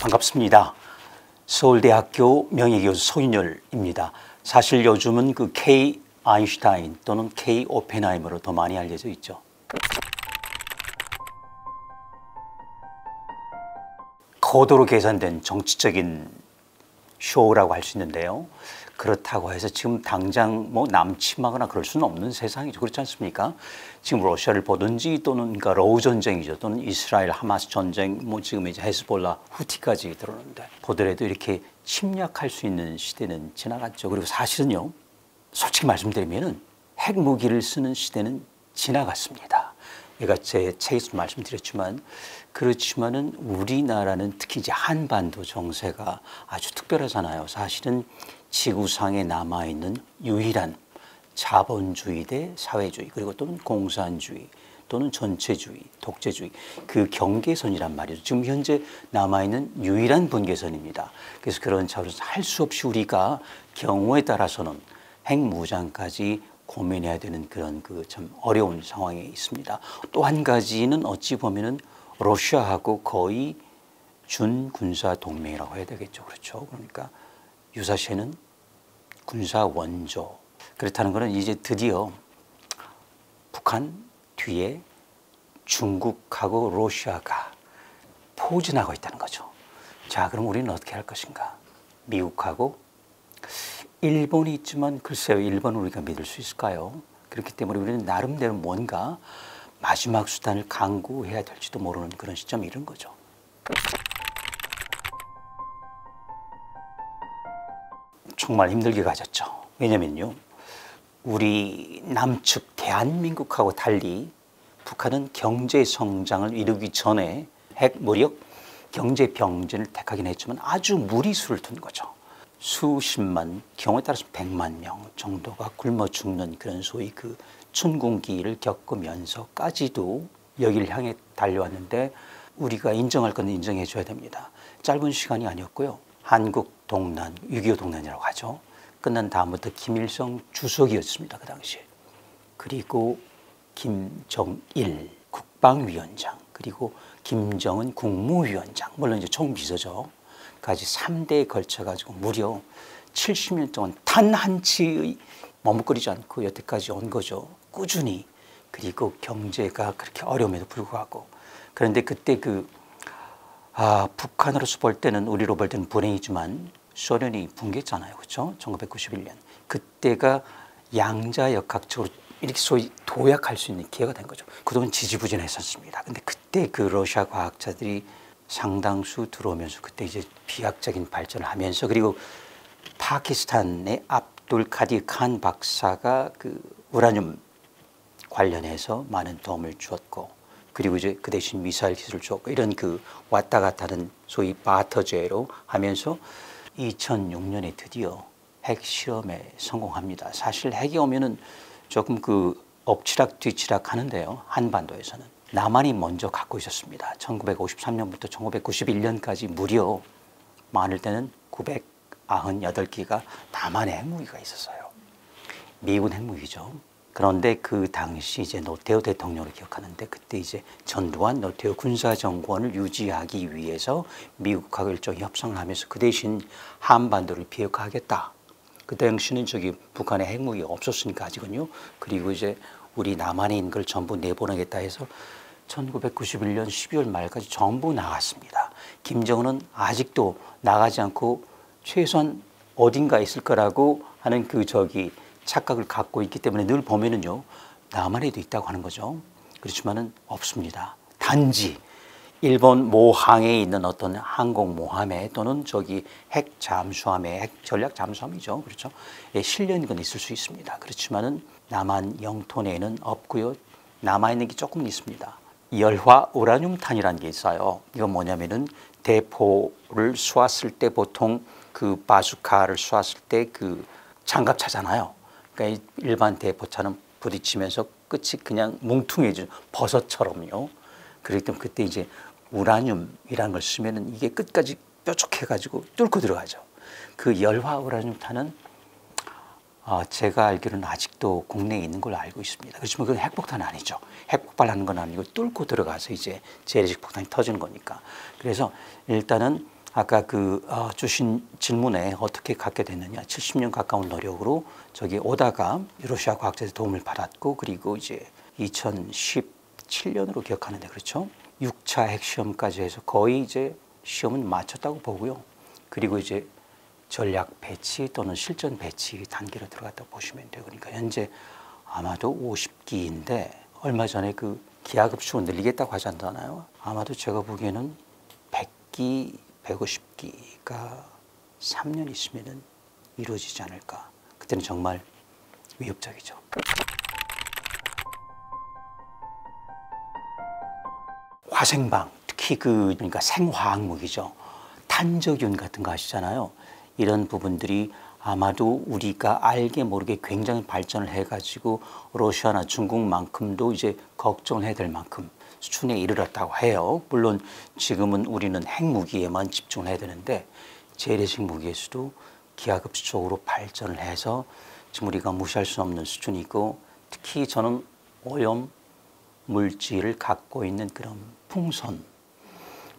반갑습니다. 서울대학교 명예교수 서균렬입니다. 사실 요즘은 그 K 아인슈타인 또는 K 오펜하이머로 더 많이 알려져 있죠. 고도로 계산된 정치적인 쇼라고 할 수 있는데요. 그렇다고 해서 지금 당장 뭐 남침하거나 그럴 수는 없는 세상이죠. 그렇지 않습니까? 지금 러시아를 보든지 또는 그러니까 러우 전쟁이죠. 또는 이스라엘 하마스 전쟁, 뭐 지금 이제 헤즈볼라 후티까지 들어오는데 보더라도 이렇게 침략할 수 있는 시대는 지나갔죠. 그리고 사실은요, 솔직히 말씀드리면은 핵무기를 쓰는 시대는 지나갔습니다. 제가 제 책에서 말씀드렸지만 그렇지만은 우리나라는 특히 이제 한반도 정세가 아주 특별하잖아요. 사실은 지구상에 남아 있는 유일한 자본주의 대 사회주의 그리고 또는 공산주의 또는 전체주의, 독재주의 그 경계선이란 말이죠. 지금 현재 남아 있는 유일한 분계선입니다. 그래서 그런 차원에서 할 수 없이 우리가 경우에 따라서는 핵무장까지 고민해야 되는 그런 그 참 어려운 상황에 있습니다. 또 한 가지는 어찌 보면은 러시아하고 거의 준군사 동맹이라고 해야 되겠죠. 그렇죠. 그러니까 유사시에는 군사 원조. 그렇다는 것은 이제 드디어 북한 뒤에 중국하고 러시아가 포진하고 있다는 거죠. 자, 그럼 우리는 어떻게 할 것인가? 미국하고 일본이 있지만 글쎄요, 일본을 우리가 믿을 수 있을까요? 그렇기 때문에 우리는 나름대로 뭔가 마지막 수단을 강구해야 될지도 모르는 그런 시점이 이런 거죠. 정말 힘들게 가졌죠. 왜냐면요. 우리 남측 대한민국하고 달리 북한은 경제 성장을 이루기 전에 핵 무력 경제 병진을 택하긴 했지만 아주 무리수를 둔 거죠. 수십만, 경우에 따라서 백만 명 정도가 굶어 죽는 그런 소위 그 춘궁기를 겪으면서까지도 여기를 향해 달려왔는데 우리가 인정할 건 인정해 줘야 됩니다. 짧은 시간이 아니었고요. 한국 동란, 6.25 동란이라고 하죠. 끝난 다음부터 김일성 주석이었습니다. 그 당시에. 그리고 김정일 국방위원장, 그리고 김정은 국무위원장, 물론 이제 총비서죠. 까지 3대에 걸쳐가지고 무려 70년 동안 단 한 치의 머뭇거리지 않고 여태까지 온 거죠. 꾸준히. 그리고 경제가 그렇게 어려움에도 불구하고. 그런데 그때 그, 아, 북한으로서 볼 때는, 우리로 볼 때는 불행이지만 소련이 붕괴했잖아요. 그렇죠? 1991년. 그때가 양자 역학적으로 이렇게 소위 도약할 수 있는 기회가 된 거죠. 그동안 지지부진했었습니다. 근데 그때 그 러시아 과학자들이 상당수 들어오면서 그때 이제 비약적인 발전을 하면서 그리고 파키스탄의 압둘 카디 칸 박사가 그 우라늄 관련해서 많은 도움을 주었고 그리고 이제 그 대신 미사일 기술을 주었고 이런 그 왔다 갔다 하는 소위 바터제로 하면서 2006년에 드디어 핵 실험에 성공합니다. 사실 핵이 오면은 조금 그 엎치락 뒤치락 하는데요. 한반도에서는. 남한이 먼저 갖고 있었습니다. 1953년부터 1991년까지 무려 많을 때는 998기가 남한의 핵무기가 있었어요. 미군 핵무기죠. 그런데 그 당시 이제 노태우 대통령을 기억하는데 그때 이제 전두환 노태우 군사 정권을 유지하기 위해서 미국하고 일종의 협상을 하면서 그 대신 한반도를 비핵화하겠다. 그 당시는 저기 북한에 핵무기가 없었으니까 아직은요. 그리고 이제 우리 남한에 있는 걸 전부 내보내겠다 해서 1991년 12월 말까지 전부 나갔습니다. 김정은은 아직도 나가지 않고 최소한 어딘가 있을 거라고 하는 그 저기 착각을 갖고 있기 때문에 늘 보면은요 남한에도 있다고 하는 거죠. 그렇지만은 없습니다. 단지 일본 모항에 있는 어떤 항공 모함에 또는 저기 핵 잠수함에 핵 전략 잠수함이죠. 그렇죠. 예, 실려 있는 건 있을 수 있습니다. 그렇지만은 남한 영토 내에는 없고요. 남아 있는 게 조금 있습니다. 열화 우라늄탄이라는 게 있어요. 이건 뭐냐면은 대포를 쏘았을 때 보통 그 바수카를 쏘았을 때 그 장갑 차잖아요. 그러니까 일반 대포차는 부딪히면서 끝이 그냥 뭉퉁해져 버섯처럼요. 그렇기 때문에 그때 이제 우라늄이라는 걸 쓰면은 이게 끝까지 뾰족해가지고 뚫고 들어가죠. 그 열화 우라늄탄은 어, 제가 알기로는 아직도 국내에 있는 걸로 알고 있습니다. 그렇지만 그건 핵폭탄 아니죠. 핵폭발하는 건 아니고 뚫고 들어가서 이제 재래식 폭탄이 터지는 거니까. 그래서 일단은 아까 그 어, 주신 질문에 어떻게 갖게 됐느냐 70년 가까운 노력으로 저기 오다가 러시아 과학자의 도움을 받았고 그리고 이제 2017년으로 기억하는데 그렇죠? 6차 핵시험까지 해서 거의 이제 시험은 마쳤다고 보고요. 그리고 이제 전략 배치 또는 실전 배치 단계로 들어갔다고 보시면 돼요. 그러니까 현재 아마도 50기인데 얼마 전에 그 기하급수를 늘리겠다고 하잖아요? 아마도 제가 보기에는 100기 150기가 3년 있으면 이루어지지 않을까. 그때는 정말 위협적이죠. 화생방, 특히 그 그러니까 생화학 무기죠. 탄저균 같은 거 아시잖아요. 이런 부분들이 아마도 우리가 알게 모르게 굉장히 발전을 해가지고 러시아나 중국만큼도 이제 걱정을 해야 될 만큼 수준에 이르렀다고 해요. 물론 지금은 우리는 핵무기에만 집중해야 되는데 재래식 무기에서도 기하급수적으로 발전을 해서 지금 우리가 무시할 수 없는 수준이고 특히 저는 오염 물질을 갖고 있는 그런 풍선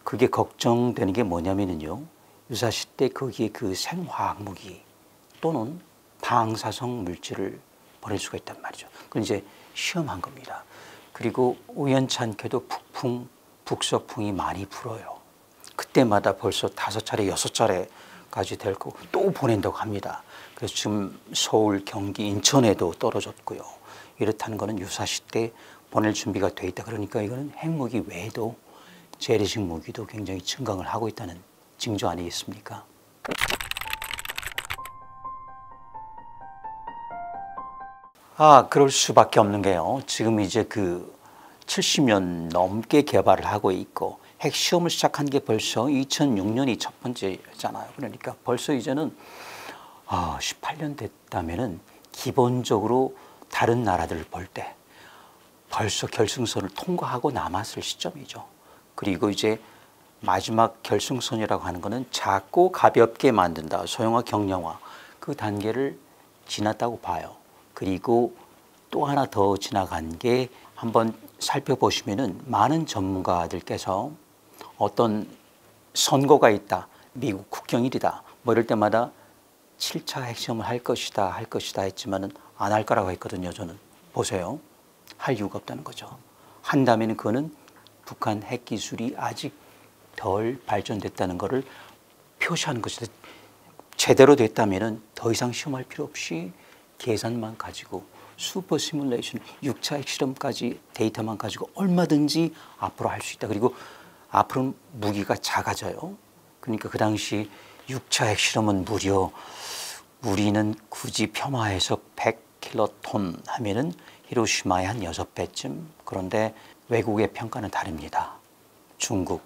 그게 걱정되는 게 뭐냐면요 유사시 때 거기에 그 생화학 무기 또는 방사성 물질을 보낼 수가 있단 말이죠. 그건 이제 시험한 겁니다. 그리고 우연찮게도 북풍, 북서풍이 많이 불어요. 그때마다 벌써 다섯 차례, 여섯 차례 까지 될 거고 또 보낸다고 합니다. 그래서 지금 서울, 경기, 인천에도 떨어졌고요. 이렇다는 것은 유사시 때 보낼 준비가 돼 있다. 그러니까 이거는 핵무기 외에도 재래식 무기도 굉장히 증강을 하고 있다는 징조 아니겠습니까? 아, 그럴 수밖에 없는 게요. 지금 이제 그 70년 넘게 개발을 하고 있고 핵 시험을 시작한 게 벌써 2006년이 첫 번째잖아요. 그러니까 벌써 이제는 아, 18년 됐다면은 기본적으로 다른 나라들을 볼 때 벌써 결승선을 통과하고 남았을 시점이죠. 그리고 이제 마지막 결승선이라고 하는 것은 작고 가볍게 만든다. 소형화, 경량화 그 단계를 지났다고 봐요. 그리고 또 하나 더 지나간 게 한번 살펴보시면은 많은 전문가들께서 어떤 선거가 있다. 미국 국경일이다. 뭐 이럴 때마다 7차 핵시험을 할 것이다. 할 것이다 했지만 은 안 할 거라고 했거든요. 저는. 보세요. 할 이유가 없다는 거죠. 한다면 그거는 북한 핵 기술이 아직 덜 발전됐다는 것을 표시하는 것이다. 제대로 됐다면 더 이상 시험할 필요 없이 계산만 가지고 슈퍼 시뮬레이션 6차 핵실험까지 데이터만 가지고 얼마든지 앞으로 할 수 있다. 그리고 앞으로 무기가 작아져요. 그러니까 그 당시 6차 핵실험은 무려 우리는 굳이 폄하해서 100킬로톤 하면은 히로시마의 한 6배쯤. 그런데 외국의 평가는 다릅니다. 중국,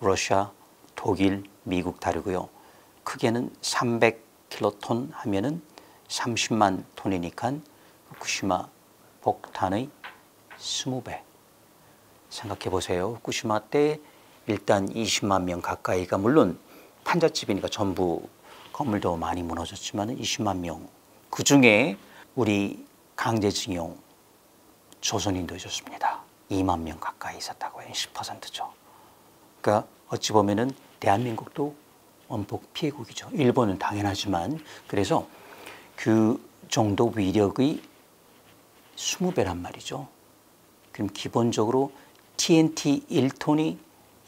러시아, 독일, 미국 다르고요. 크게는 300킬로톤 하면은 30만 톤이니까 후쿠시마 폭탄의 20배. 생각해 보세요. 후쿠시마 때 일단 20만 명 가까이가 물론 판잣집이니까 전부 건물도 많이 무너졌지만 20만 명. 그 중에 우리 강제징용 조선인도 있었습니다. 2만 명 가까이 있었다고 해요. 10%죠. 그러니까 어찌 보면은 대한민국도 원폭 피해국이죠. 일본은 당연하지만 그래서 그 정도 위력의 20배란 말이죠. 그럼 기본적으로 TNT 1톤이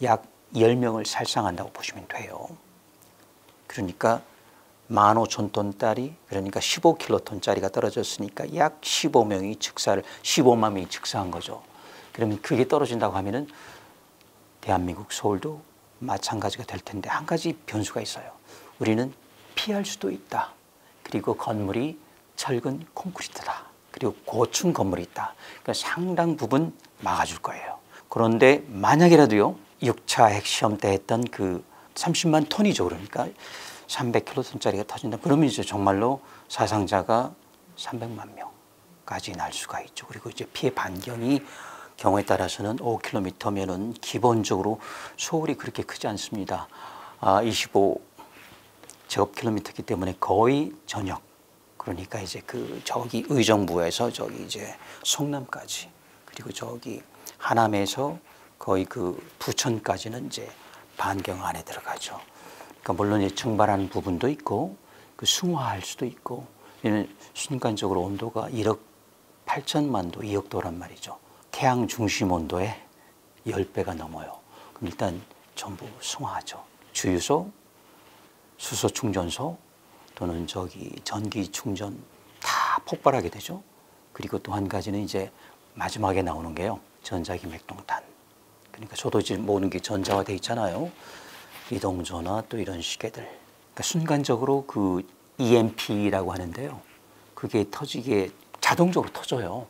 약 10명을 살상한다고 보시면 돼요. 그러니까 15,000톤짜리 그러니까 15킬로톤짜리가 떨어졌으니까 약 15명이 즉사를 15만 명이 즉사한 거죠. 그러면 그게 떨어진다고 하면은 대한민국 서울도 마찬가지가 될 텐데 한 가지 변수가 있어요. 우리는 피할 수도 있다. 그리고 건물이 철근 콘크리트다. 그리고 고층 건물이 있다. 그러니까 상당 부분 막아줄 거예요. 그런데 만약이라도요, 6차 핵시험 때 했던 그 30만 톤이죠. 그러니까 300킬로톤짜리가 터진다. 그러면 이제 정말로 사상자가 300만 명까지 날 수가 있죠. 그리고 이제 피해 반경이 경우에 따라서는 5km면은 기본적으로 서울이 그렇게 크지 않습니다. 아, 25 제곱킬로미터이기 때문에 거의 전역. 그러니까 이제 그 저기 의정부에서 저기 이제 성남까지 그리고 저기 하남에서 거의 그 부천까지는 이제 반경 안에 들어가죠. 그러니까 물론 이제 증발하는 부분도 있고 그 승화할 수도 있고 얘는 순간적으로 온도가 1억 8천만 도, 2억 도란 말이죠. 태양 중심 온도의 10배가 넘어요. 그럼 일단 전부 승화하죠. 주유소, 수소 충전소 또는 저기 전기 충전 다 폭발하게 되죠. 그리고 또 한 가지는 이제 마지막에 나오는 게요. 전자기 맥동탄. 그러니까 저도 지금 모든 게 전자화돼 있잖아요. 이동전화 또 이런 시계들. 그러니까 순간적으로 그 EMP라고 하는데요. 그게 터지게 자동적으로 터져요.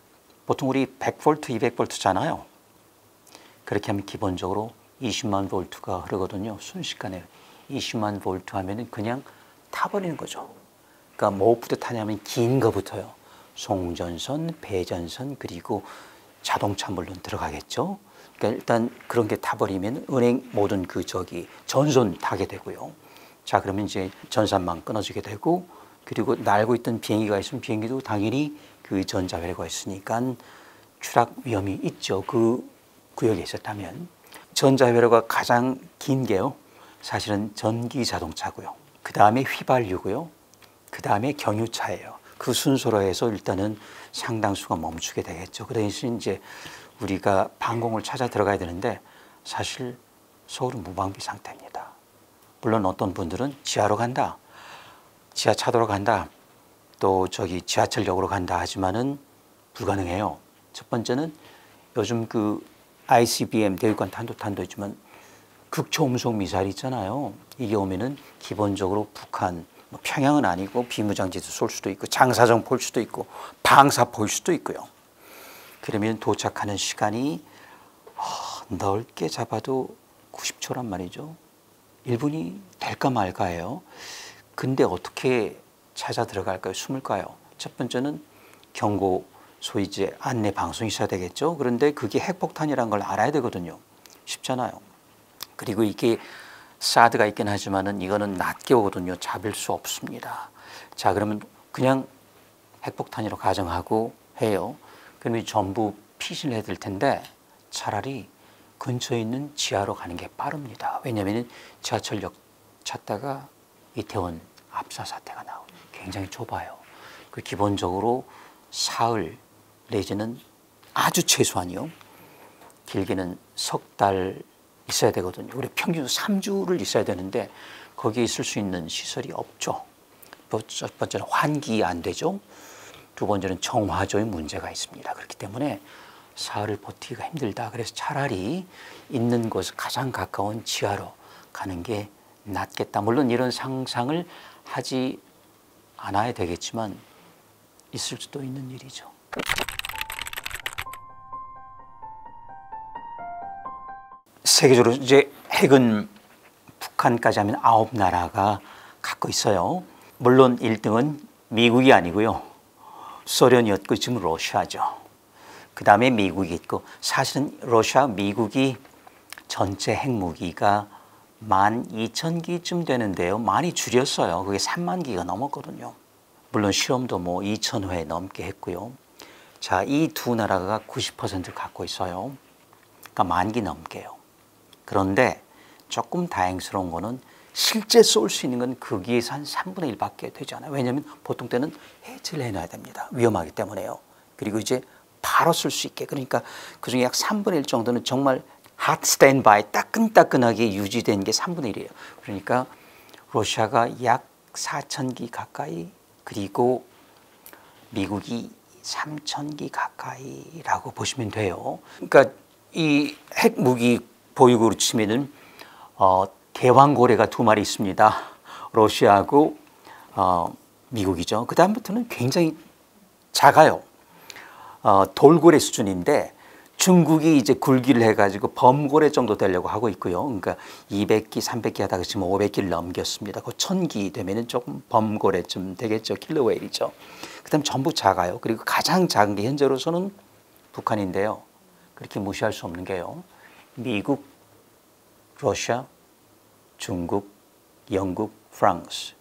보통 우리 100V, 200V잖아요. 그렇게 하면 기본적으로 20만 볼트가 흐르거든요. 순식간에 20만 볼트 하면은 그냥 타버리는 거죠. 그러니까 뭐부터 타냐면 긴 거부터요. 송전선, 배전선 그리고 자동차 물론 들어가겠죠. 그러니까 일단 그런 게 타버리면 은행 모든 그 저기 전선 타게 되고요. 자 그러면 이제 전산망 끊어지게 되고 그리고 날고 있던 비행기가 있으면 비행기도 당연히 그 전자회로가 있으니까 추락 위험이 있죠. 그 구역에 있었다면 전자회로가 가장 긴 게요. 사실은 전기 자동차고요. 그 다음에 휘발유고요. 그 다음에 경유차예요. 그 순서로 해서 일단은 상당수가 멈추게 되겠죠. 그 대신 이제 우리가 방공을 찾아 들어가야 되는데 사실 서울은 무방비 상태입니다. 물론 어떤 분들은 지하로 간다, 지하차도로 간다, 또 저기 지하철역으로 간다 하지만은 불가능해요. 첫 번째는 요즘 그 ICBM 대륙간 탄도탄도 있지만 극초음속 미사일 있잖아요. 이게 오면은 기본적으로 북한 뭐 평양은 아니고 비무장지도 쏠 수도 있고 장사정 볼 수도 있고 방사 볼 수도 있고요. 그러면 도착하는 시간이 넓게 잡아도 90초란 말이죠. 1분이 될까 말까예요. 근데 어떻게 찾아 들어갈까요? 숨을까요? 첫 번째는 경고 소위 이제 안내 방송이 있어야 되겠죠. 그런데 그게 핵폭탄이라는 걸 알아야 되거든요. 쉽잖아요. 그리고 이게 사드가 있긴 하지만은 이거는 낮게 오거든요. 잡을 수 없습니다. 자, 그러면 그냥 핵폭탄이라고 가정하고 해요. 그러면 전부 피신을 해야 될 텐데 차라리 근처에 있는 지하로 가는 게 빠릅니다. 왜냐하면 지하철역 찾다가 이태원 압사 사태가 나오고 굉장히 좁아요. 그 기본적으로 사흘 내지는 아주 최소한이요. 길게는 석 달 있어야 되거든요. 우리 평균 3주를 있어야 되는데 거기에 있을 수 있는 시설이 없죠. 첫 번째는 환기 안 되죠. 두 번째는 정화조의 문제가 있습니다. 그렇기 때문에 사흘을 버티기가 힘들다. 그래서 차라리 있는 곳 가장 가까운 지하로 가는 게 낫겠다. 물론 이런 상상을 하지 않아야 되겠지만 있을 수도 있는 일이죠. 세계적으로 이제 핵은 북한까지 하면 아홉 나라가 갖고 있어요. 물론 1등은 미국이 아니고요. 소련이었고 지금 러시아죠. 그 다음에 미국이 있고 사실은 러시아, 미국이 전체 핵무기가 만 이천 기쯤 되는데요. 많이 줄였어요. 그게 3만 기가 넘었거든요. 물론 실험도 뭐 2천 회 넘게 했고요. 자, 이 두 나라가 90% 갖고 있어요. 그러니까 만 기 넘게요. 그런데 조금 다행스러운 거는 실제 쏠 수 있는 건 거기에서 한 3분의 1밖에 되지 않아요. 왜냐하면 보통 때는 해체를 해놔야 됩니다. 위험하기 때문에요. 그리고 이제 바로 쓸 수 있게. 그러니까 그중에 약 3분의 1 정도는 정말 핫 스탠바이 따끈따끈하게 유지된 게 3분의 1이에요. 그러니까 러시아가 약 4천 기 가까이 그리고 미국이 3천 기 가까이라고 보시면 돼요. 그러니까 이 핵무기 보유국으로 치면은 어, 대왕고래가 두 마리 있습니다. 러시아하고 어, 미국이죠. 그 다음부터는 굉장히 작아요. 어, 돌고래 수준인데 중국이 이제 굴기를 해가지고 범고래 정도 되려고 하고 있고요. 그러니까 200기, 300기 하다가 지금 500기를 넘겼습니다. 그 1000기 되면은 조금 범고래쯤 되겠죠. 킬로웨일이죠. 그 다음 전부 작아요. 그리고 가장 작은 게 현재로서는 북한인데요. 그렇게 무시할 수 없는 게요. 미국, 러시아, 중국, 영국, 프랑스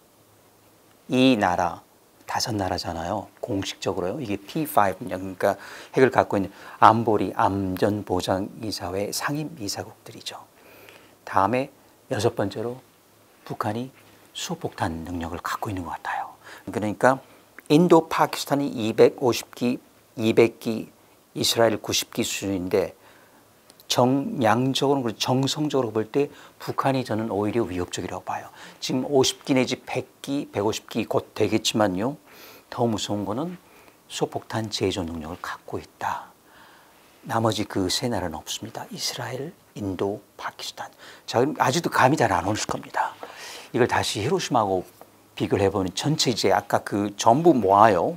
이 나라 다섯 나라잖아요. 공식적으로요. 이게 P5 그러니까 핵을 갖고 있는 안보리 안전보장이사회 상임 이사국들이죠. 다음에 여섯 번째로 북한이 수폭탄 능력을 갖고 있는 것 같아요. 그러니까 인도 파키스탄이 250기, 200기, 이스라엘 90기 수준인데 정량적으로 정성적으로 볼 때 북한이 저는 오히려 위협적이라고 봐요. 지금 50기 내지 100기, 150기 곧 되겠지만요. 더 무서운 거는 소폭탄 제조 능력을 갖고 있다. 나머지 그 세 나라는 없습니다. 이스라엘, 인도, 파키스탄. 자, 아직도 감이 잘 안 오실 겁니다. 이걸 다시 히로시마하고 비교를 해보면 전체 이제 아까 그 전부 모아요.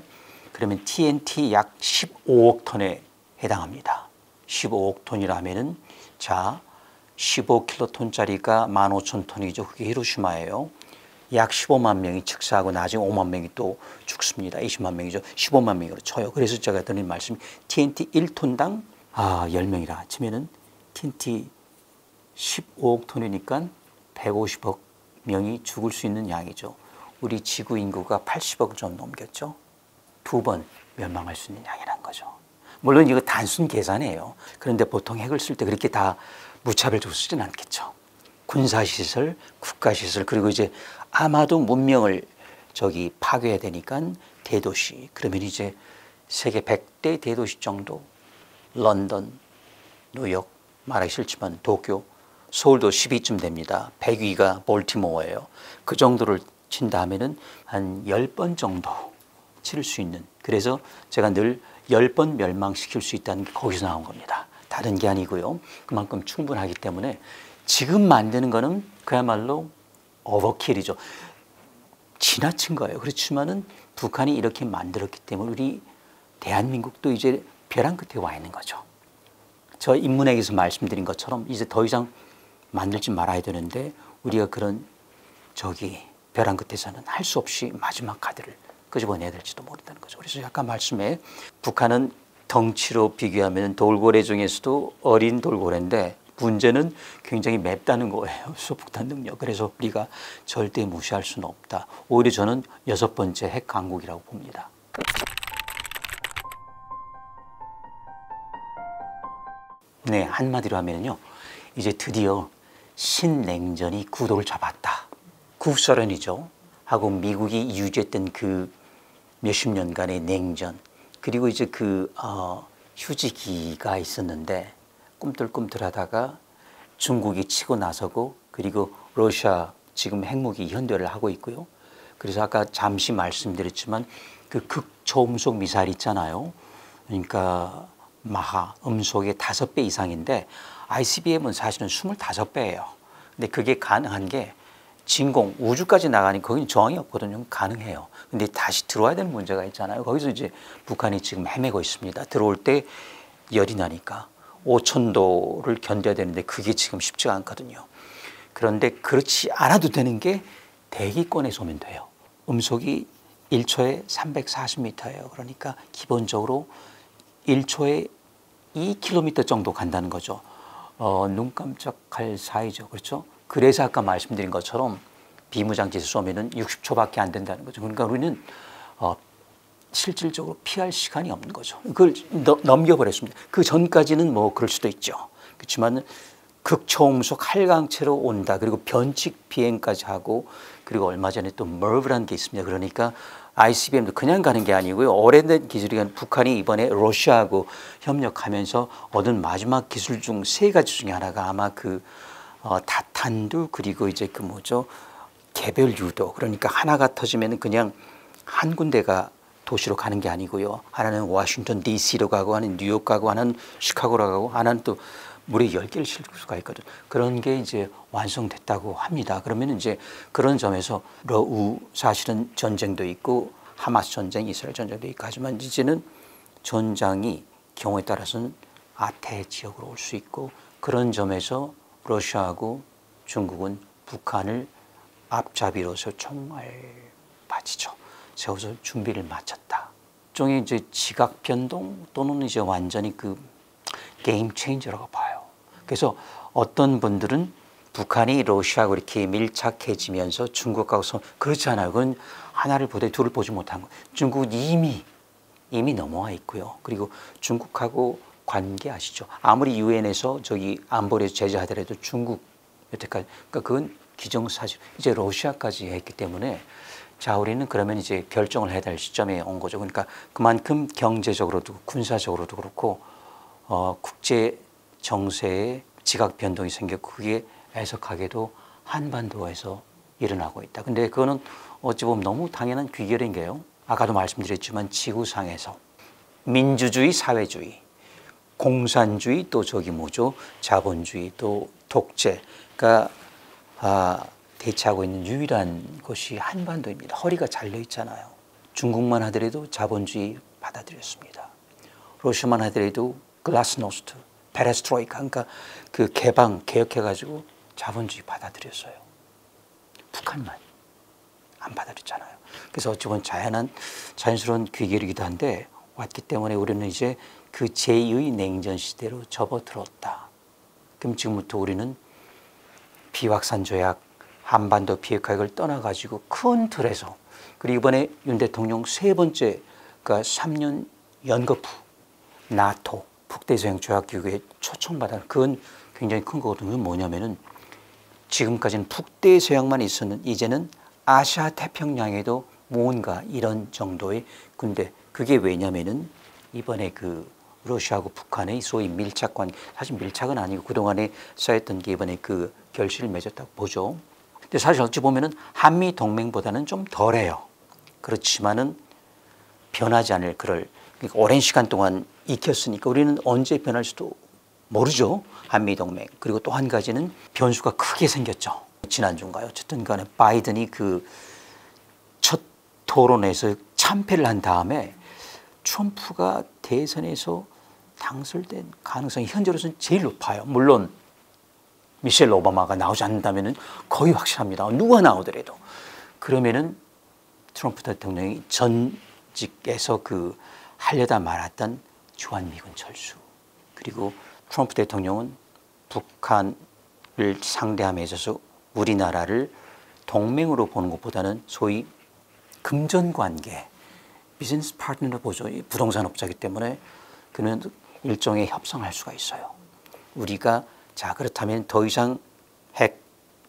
그러면 TNT 약 15억 톤에 해당합니다. 15억 톤이라면은 자 15킬로톤짜리가 15,000톤이죠. 그게 히로시마예요. 약 15만 명이 즉사하고 나중에 5만 명이 또 죽습니다. 20만 명이죠. 15만 명으로 쳐요. 그래서 제가 드린 말씀 TNT 1톤당 아 10명이라 치면은 TNT 15억 톤이니까 150억 명이 죽을 수 있는 양이죠. 우리 지구 인구가 80억 좀 넘겼죠. 두 번 멸망할 수 있는 양이란 거죠. 물론 이거 단순 계산이에요. 그런데 보통 핵을 쓸 때 그렇게 다 무차별적으로 쓰진 않겠죠. 군사시설, 국가시설, 그리고 이제 아마도 문명을 저기 파괴해야 되니까 대도시. 그러면 이제 세계 100대 대도시 정도. 런던, 뉴욕, 말하기 싫지만 도쿄, 서울도 10위쯤 됩니다. 100위가 볼티모어예요. 그 정도를 친다 하면은 한 10번 정도 치를 수 있는. 그래서 제가 늘 10번 멸망시킬 수 있다는 게 거기서 나온 겁니다. 다른 게 아니고요. 그만큼 충분하기 때문에 지금 만드는 거는 그야말로 오버킬이죠. 지나친 거예요. 그렇지만은 북한이 이렇게 만들었기 때문에 우리 대한민국도 이제 벼랑 끝에 와 있는 거죠. 저 인문학에서 말씀드린 것처럼 이제 더 이상 만들지 말아야 되는데 우리가 그런 저기 벼랑 끝에서는 할 수 없이 마지막 카드를 끄집어내야 될지도 모른다는 거죠. 그래서 약간 말씀에 북한은 덩치로 비교하면 돌고래 중에서도 어린 돌고래인데 문제는 굉장히 맵다는 거예요. 소폭탄 능력. 그래서 우리가 절대 무시할 수는 없다. 오히려 저는 여섯 번째 핵 강국이라고 봅니다. 네, 한마디로 하면요. 이제 드디어 신냉전이 구도를 잡았다. 국소련이죠. 하고 미국이 유지했던 그 몇십 년간의 냉전 그리고 이제 그 어, 휴지기가 있었는데 꿈틀꿈틀하다가 중국이 치고 나서고 그리고 러시아 지금 핵무기 현대를 하고 있고요. 그래서 아까 잠시 말씀드렸지만 그 극초음속 미사일 있잖아요. 그러니까 마하 음속의 다섯 배 이상인데 ICBM은 사실은 스물다섯 배예요. 근데 그게 가능한 게 진공 우주까지 나가니 거기는 저항이 없거든요. 가능해요. 근데 다시 들어와야 되는 문제가 있잖아요. 거기서 이제 북한이 지금 헤매고 있습니다. 들어올 때 열이 나니까 5천 도를 견뎌야 되는데 그게 지금 쉽지가 않거든요. 그런데 그렇지 않아도 되는 게 대기권에서 오면 돼요. 음속이 1초에 340m예요. 그러니까 기본적으로 1초에 2km 정도 간다는 거죠. 어, 눈 깜짝할 사이죠. 그렇죠? 그래서 아까 말씀드린 것처럼 비무장지에서 쏘면은 60초밖에 안 된다는 거죠. 그러니까 우리는 어, 실질적으로 피할 시간이 없는 거죠. 그걸 넘겨버렸습니다. 그 전까지는 뭐 그럴 수도 있죠. 그렇지만 극초음속 활강체로 온다. 그리고 변칙 비행까지 하고 그리고 얼마 전에 또 머브라는 게 있습니다. 그러니까 ICBM도 그냥 가는 게 아니고요. 오래된 기술이 북한이 이번에 러시아하고 협력하면서 얻은 마지막 기술 중 세 가지 중에 하나가 아마 그 어, 다탄두 그리고 이제 그 뭐죠 개별 유도 그러니까 하나가 터지면 그냥 한 군데가 도시로 가는 게 아니고요. 하나는 워싱턴 D.C.로 가고 하나는 뉴욕 가고 하나는 시카고로 가고 하나는 또 무려 열개를 실을 수가 있거든. 그런 게 이제 완성됐다고 합니다. 그러면 이제 그런 점에서 러우 사실은 전쟁도 있고 하마스 전쟁, 이스라엘 전쟁도 있고 하지만 이제는 전장이 경우에 따라서는 아태 지역으로 올 수 있고 그런 점에서 러시아하고 중국은 북한을 앞잡이로서 총알 바치죠. 세워서 준비를 마쳤다. 종의 이제 지각 변동 또는 이제 완전히 그 게임 체인저라고 봐요. 그래서 어떤 분들은 북한이 러시아하고 이렇게 밀착해지면서 중국하고 서 그렇지 않아요. 그건 하나를 보되 둘을 보지 못한 거. 중국은 이미 이미 넘어와 있고요. 그리고 중국하고 관계 아시죠? 아무리 유엔에서 저기 안보리에서 제재하더라도 중국 여태까지 그러니까 그건 기정사실 이제 러시아까지 했기 때문에 자 우리는 그러면 이제 결정을 해야 될 시점에 온 거죠. 그러니까 그만큼 경제적으로도 군사적으로도 그렇고 어, 국제 정세에 지각 변동이 생겼고 그게 애석하게도 한반도에서 일어나고 있다. 근데 그거는 어찌 보면 너무 당연한 귀결인 게요. 아까도 말씀드렸지만 지구상에서 민주주의, 사회주의, 공산주의 또 저기 뭐죠? 자본주의 또 독재가 아, 대체하고 있는 유일한 곳이 한반도입니다. 허리가 잘려 있잖아요. 중국만 하더라도 자본주의 받아들였습니다. 러시아만 하더라도 글라스노스트, 페레스트로이카 그러니까 그 개방 개혁해가지고 자본주의 받아들였어요. 북한만 안 받아들였잖아요. 그래서 어찌 보면 자연한 자연스러운 귀결이기도 한데 왔기 때문에 우리는 이제 그 제2의 냉전 시대로 접어들었다. 그럼 지금부터 우리는 비확산 조약, 한반도 비핵화를 떠나가지고 큰 틀에서 그리고 이번에 윤 대통령 세 번째 그러니까 3년 연거푸 나토 북대서양 조약기구에 초청받아 그건 굉장히 큰 거거든요. 뭐냐면은 지금까지는 북대서양만 있었는 이제는 아시아 태평양에도 뭔가 이런 정도의 근데 그게 왜냐면은 이번에 그 러시아하고 북한의 소위 밀착 관 사실 밀착은 아니고 그동안에 쌓였던 게 이번에 그 결실을 맺었다고 보죠. 근데 사실 어찌 보면은 한미 동맹보다는 좀 덜해요. 그렇지만은 변하지 않을 그럴 그러니까 오랜 시간 동안 익혔으니까 우리는 언제 변할지도 모르죠. 한미 동맹. 그리고 또 한 가지는 변수가 크게 생겼죠. 지난주인가요? 어쨌든 간에 바이든이 그 첫 토론에서 참패를 한 다음에 트럼프가 대선에서 당선된 가능성이 현재로서는 제일 높아요. 물론 미셸 오바마가 나오지 않는다면 거의 확실합니다. 누가 나오더라도. 그러면은 트럼프 대통령이 전직에서 그 하려다 말았던 주한미군 철수 그리고 트럼프 대통령은 북한을 상대함에 있어서 우리나라를 동맹으로 보는 것보다는 소위 금전 관계 비즈니스 파트너로 보죠. 부동산 업자이기 때문에 그는 일종의 협상할 수가 있어요. 우리가 자 그렇다면 더 이상 핵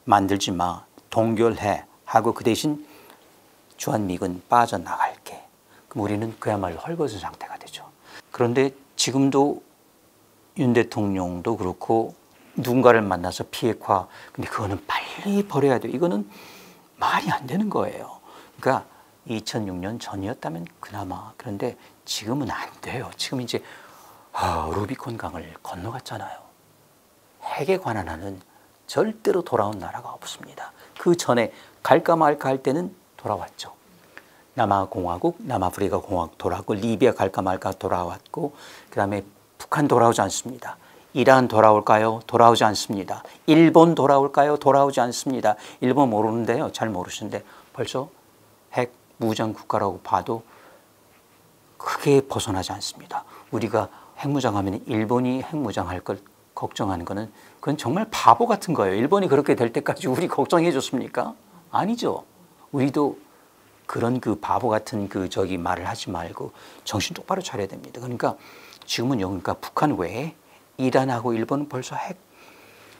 만들지 마 동결해 하고 그 대신 주한미군 빠져나갈게. 그럼 우리는 그야말로 헐벗은 상태가 되죠. 그런데 지금도 윤 대통령도 그렇고 누군가를 만나서 비핵화 근데 그거는 빨리 버려야 돼요. 이거는 말이 안 되는 거예요. 그러니까 2006년 전이었다면 그나마 그런데 지금은 안 돼요. 지금 이제 아, 루비콘 강을 건너갔잖아요. 핵에 관한 한은 절대로 돌아온 나라가 없습니다. 그 전에 갈까 말까 할 때는 돌아왔죠. 남아공화국, 남아프리카 공화국 돌아왔고 리비아 갈까 말까 돌아왔고 그 다음에 북한 돌아오지 않습니다. 이란 돌아올까요? 돌아오지 않습니다. 일본 돌아올까요? 돌아오지 않습니다. 일본 모르는데요. 잘 모르시는데 벌써 핵 무장 국가라고 봐도 크게 벗어나지 않습니다. 우리가 핵무장하면 일본이 핵무장할 걸 걱정하는 거는 그건 정말 바보 같은 거예요. 일본이 그렇게 될 때까지 우리 걱정해 줬습니까? 아니죠. 우리도 그런 그 바보 같은 그 저기 말을 하지 말고 정신 똑바로 차려야 됩니다. 그러니까 지금은 그러니까 북한 외에 이란하고 일본은 벌써 핵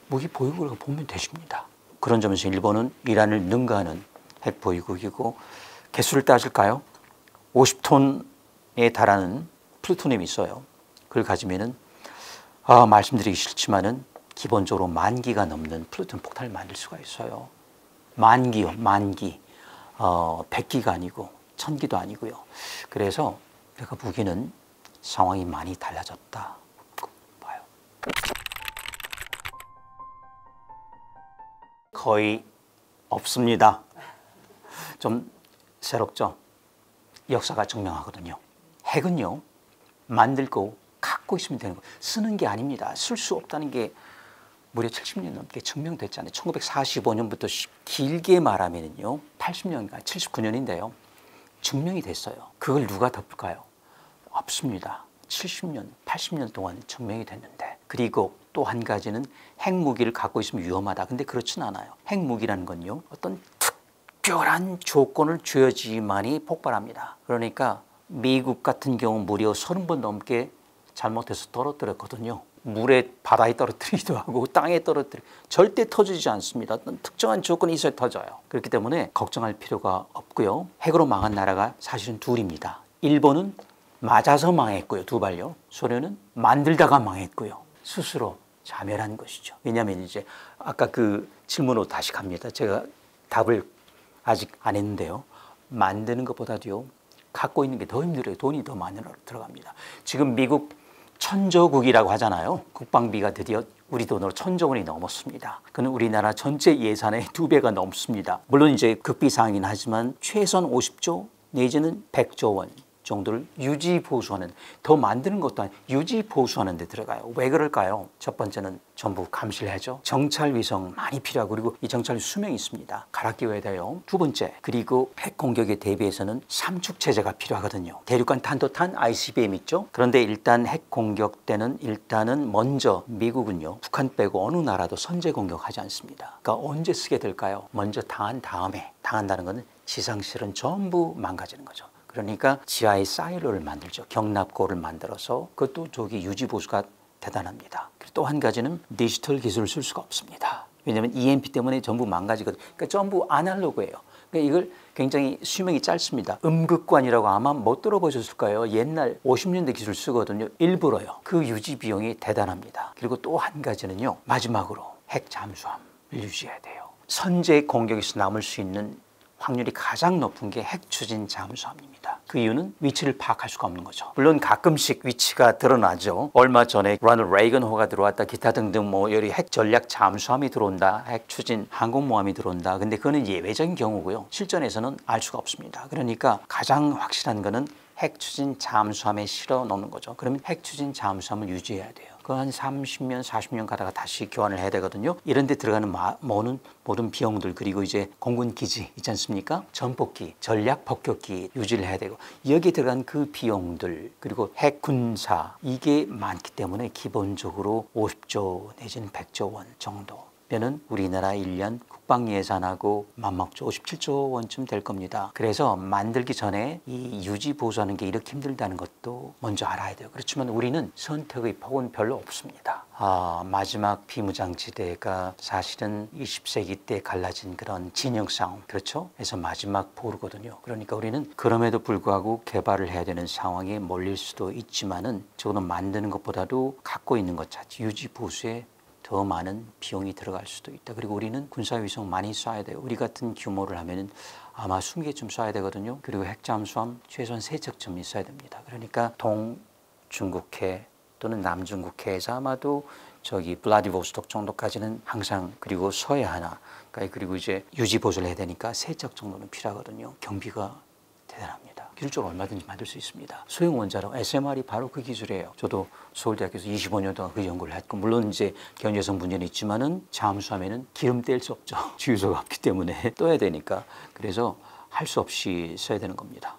무기 보유국이라고 보면 되십니다. 그런 점에서 일본은 이란을 능가하는 핵 보유국이고 개수를 따질까요? 50톤에 달하는 플루토늄이 있어요. 그걸 가지면은 아, 말씀드리기 싫지만은 기본적으로 만기가 넘는 플루토늄 폭탄을 만들 수가 있어요. 만기요, 만기. 어, 100기가 아니고 1000기도 아니고요. 그래서 내가 무기는 상황이 많이 달라졌다. 봐요. 거의 없습니다. 좀 새롭죠? 역사가 증명하거든요. 핵은요, 만들고 갖고 있으면 되는 거예요. 쓰는 게 아닙니다. 쓸 수 없다는 게 무려 70년 넘게 증명됐잖아요. 1945년부터 길게 말하면요. 80년인가 79년인데요. 증명이 됐어요. 그걸 누가 덮을까요? 없습니다. 70년, 80년 동안 증명이 됐는데. 그리고 또 한 가지는 핵무기를 갖고 있으면 위험하다. 근데 그렇진 않아요. 핵무기라는 건요. 어떤 특별한 조건을 주어지만이 폭발합니다. 그러니까 미국 같은 경우 무려 30번 넘게 잘못해서 떨어뜨렸거든요. 물에 바다에 떨어뜨리기도 하고 땅에 떨어뜨리 절대 터지지 않습니다. 특정한 조건이 있어야 터져요. 그렇기 때문에 걱정할 필요가 없고요. 핵으로 망한 나라가 사실은 둘입니다. 일본은 맞아서 망했고요. 두 발요. 소련은 만들다가 망했고요. 스스로 자멸한 것이죠. 왜냐하면 이제 아까 그 질문으로 다시 갑니다. 제가 답을 아직 안 했는데요. 만드는 것보다도요. 갖고 있는 게 더 힘들어요. 돈이 더 많이 들어갑니다. 지금 미국 천조국이라고 하잖아요. 국방비가 드디어 우리 돈으로 천조 원이 넘었습니다. 그는 우리나라 전체 예산의 두 배가 넘습니다. 물론 이제 극비상이긴 하지만 최소한 50조 내지는 100조 원 정도를 유지 보수하는 더 만드는 것도 아니고 유지 보수하는 데 들어가요. 왜 그럴까요? 첫 번째는 전부 해죠. 정찰 위성 많이 필요하고 그리고 이 정찰 수명이 있습니다. 갈아 끼워야 돼요. 두 번째 그리고 핵 공격에 대비해서는 삼축 체제가 필요하거든요. 대륙간 탄도탄 ICBM 있죠. 그런데 일단 핵 공격 때는 일단은 먼저 미국은요 북한 빼고 어느 나라도 선제 공격하지 않습니다. 그러니까 언제 쓰게 될까요? 먼저 당한 다음에 당한다는 것은 지상실은 전부 망가지는 거죠. 그러니까 지하에 사이로를 만들죠. 경납고를 만들어서 그것도 저기 유지 보수가 대단합니다. 또 한 가지는 디지털 기술을 쓸 수가 없습니다. 왜냐하면 EMP 때문에 전부 망가지거든요. 그러니까 전부 아날로그예요. 그러니까 이걸 굉장히 수명이 짧습니다. 음극관이라고 아마 못 들어보셨을 까요 옛날 50년대 기술 쓰거든요. 일부러요. 그 유지 비용이 대단합니다. 그리고 또 한 가지는요. 마지막으로 핵 잠수함을 유지해야 돼요. 선제 공격에서 남을 수 있는 확률이 가장 높은 게 핵 추진 잠수함입니다. 그 이유는 위치를 파악할 수가 없는 거죠. 물론 가끔씩 위치가 드러나죠. 얼마 전에 라널 레이건호가 들어왔다 기타 등등 뭐 여리 핵 전략 잠수함이 들어온다. 핵 추진 항공모함이 들어온다. 근데 그거는 예외적인 경우고요. 실전에서는 알 수가 없습니다. 그러니까 가장 확실한 거는 핵 추진 잠수함에 실어 놓는 거죠. 그러면 핵 추진 잠수함을 유지해야 돼요. 그한 30년, 40년 가다가 다시 교환을 해야 되거든요. 이런 데 들어가는 모든, 모든 비용들 그리고 이제 공군 기지 있지 않습니까? 전폭기, 전략 폭격기 유지를 해야 되고 여기에 들어간 그 비용들 그리고 핵 군사 이게 많기 때문에 기본적으로 50조 내지는 100조 원 정도 면은 우리나라 1년 국방 예산하고 맞먹죠. 57조 원쯤 될 겁니다. 그래서 만들기 전에 이 유지 보수하는 게 이렇게 힘들다는 것도 먼저 알아야 돼요. 그렇지만 우리는 선택의 폭은 별로 없습니다. 아, 마지막 비무장지대가 사실은 20세기 때 갈라진 그런 진영 싸움 그렇죠? 그래서 마지막 보루거든요. 그러니까 우리는 그럼에도 불구하고 개발을 해야 되는 상황에 몰릴 수도 있지만은 저거는 만드는 것보다도 갖고 있는 것 자체 유지 보수에 더 많은 비용이 들어갈 수도 있다. 그리고 우리는 군사위성 많이 쏴야 돼요. 우리 같은 규모를 하면은 아마 20개쯤 쏴야 되거든요. 그리고 핵잠수함 최소한 세 척쯤 있어야 됩니다. 그러니까 동중국해 또는 남중국해에서 아마도 저기 블라디보스톡 정도까지는 항상 그리고 서해 하나 그리고 이제 유지 보수를 해야 되니까 세척 정도는 필요하거든요. 경비가 대단합니다. 기술적으로 얼마든지 만들 수 있습니다. 소형 원자로 SMR이 바로 그 기술이에요. 저도 서울대학교에서 25년 동안 그 연구를 했고 물론 이제 견제성 문제는 있지만은 잠수함에는 기름 뗄 수 없죠. 주유소가 없기 때문에 떠야 되니까 그래서 할 수 없이 써야 되는 겁니다.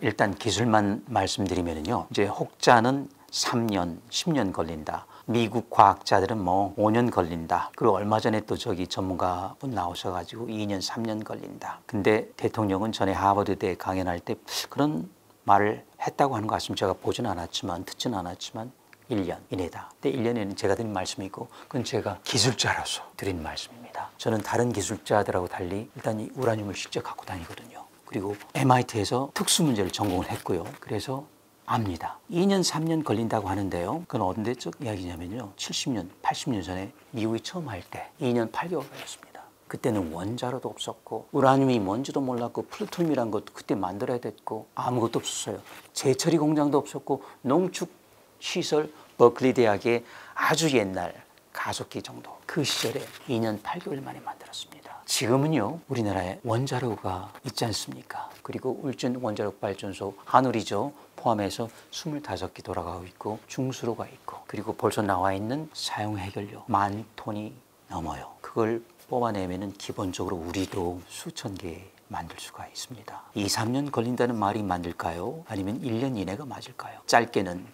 일단 기술만 말씀드리면요. 이제 혹자는 3년, 10년 걸린다. 미국 과학자들은 뭐 5년 걸린다. 그리고 얼마 전에 또 저기 전문가분 나오셔가지고 2년, 3년 걸린다. 근데 대통령은 전에 하버드대 강연할 때 그런 말을 했다고 하는 것 같습니다. 제가 보진 않았지만, 듣지는 않았지만 1년 이내다. 근데 1년에는 제가 드린 말씀이고 그건 제가 기술자로서 드린 말씀입니다. 저는 다른 기술자들하고 달리 일단 이 우라늄을 직접 갖고 다니거든요. 그리고 MIT에서 특수 문제를 전공을 했고요. 그래서 압니다. 2년, 3년 걸린다고 하는데요. 그건 언제적 이야기냐면요. 70년, 80년 전에 미국이 처음 할 때 2년 8개월 걸렸습니다. 그때는 원자로도 없었고 우라늄이 뭔지도 몰랐고 플루토늄이란 것도 그때 만들어야 됐고 아무것도 없었어요. 재처리 공장도 없었고 농축 시설 버클리 대학의 아주 옛날 가속기 정도 그 시절에 2년 8개월 만에 만들었습니다. 지금은요 우리나라에 원자로가 있지 않습니까? 그리고 울진 원자력 발전소 하늘이죠 포함해서 25개 돌아가고 있고 중수로가 있고 그리고 벌써 나와 있는 사용 해결료 만 톤이 넘어요. 그걸 뽑아내면 기본적으로 우리도 수천 개 만들 수가 있습니다. 2, 3년 걸린다는 말이 맞을까요? 아니면 1년 이내가 맞을까요? 짧게는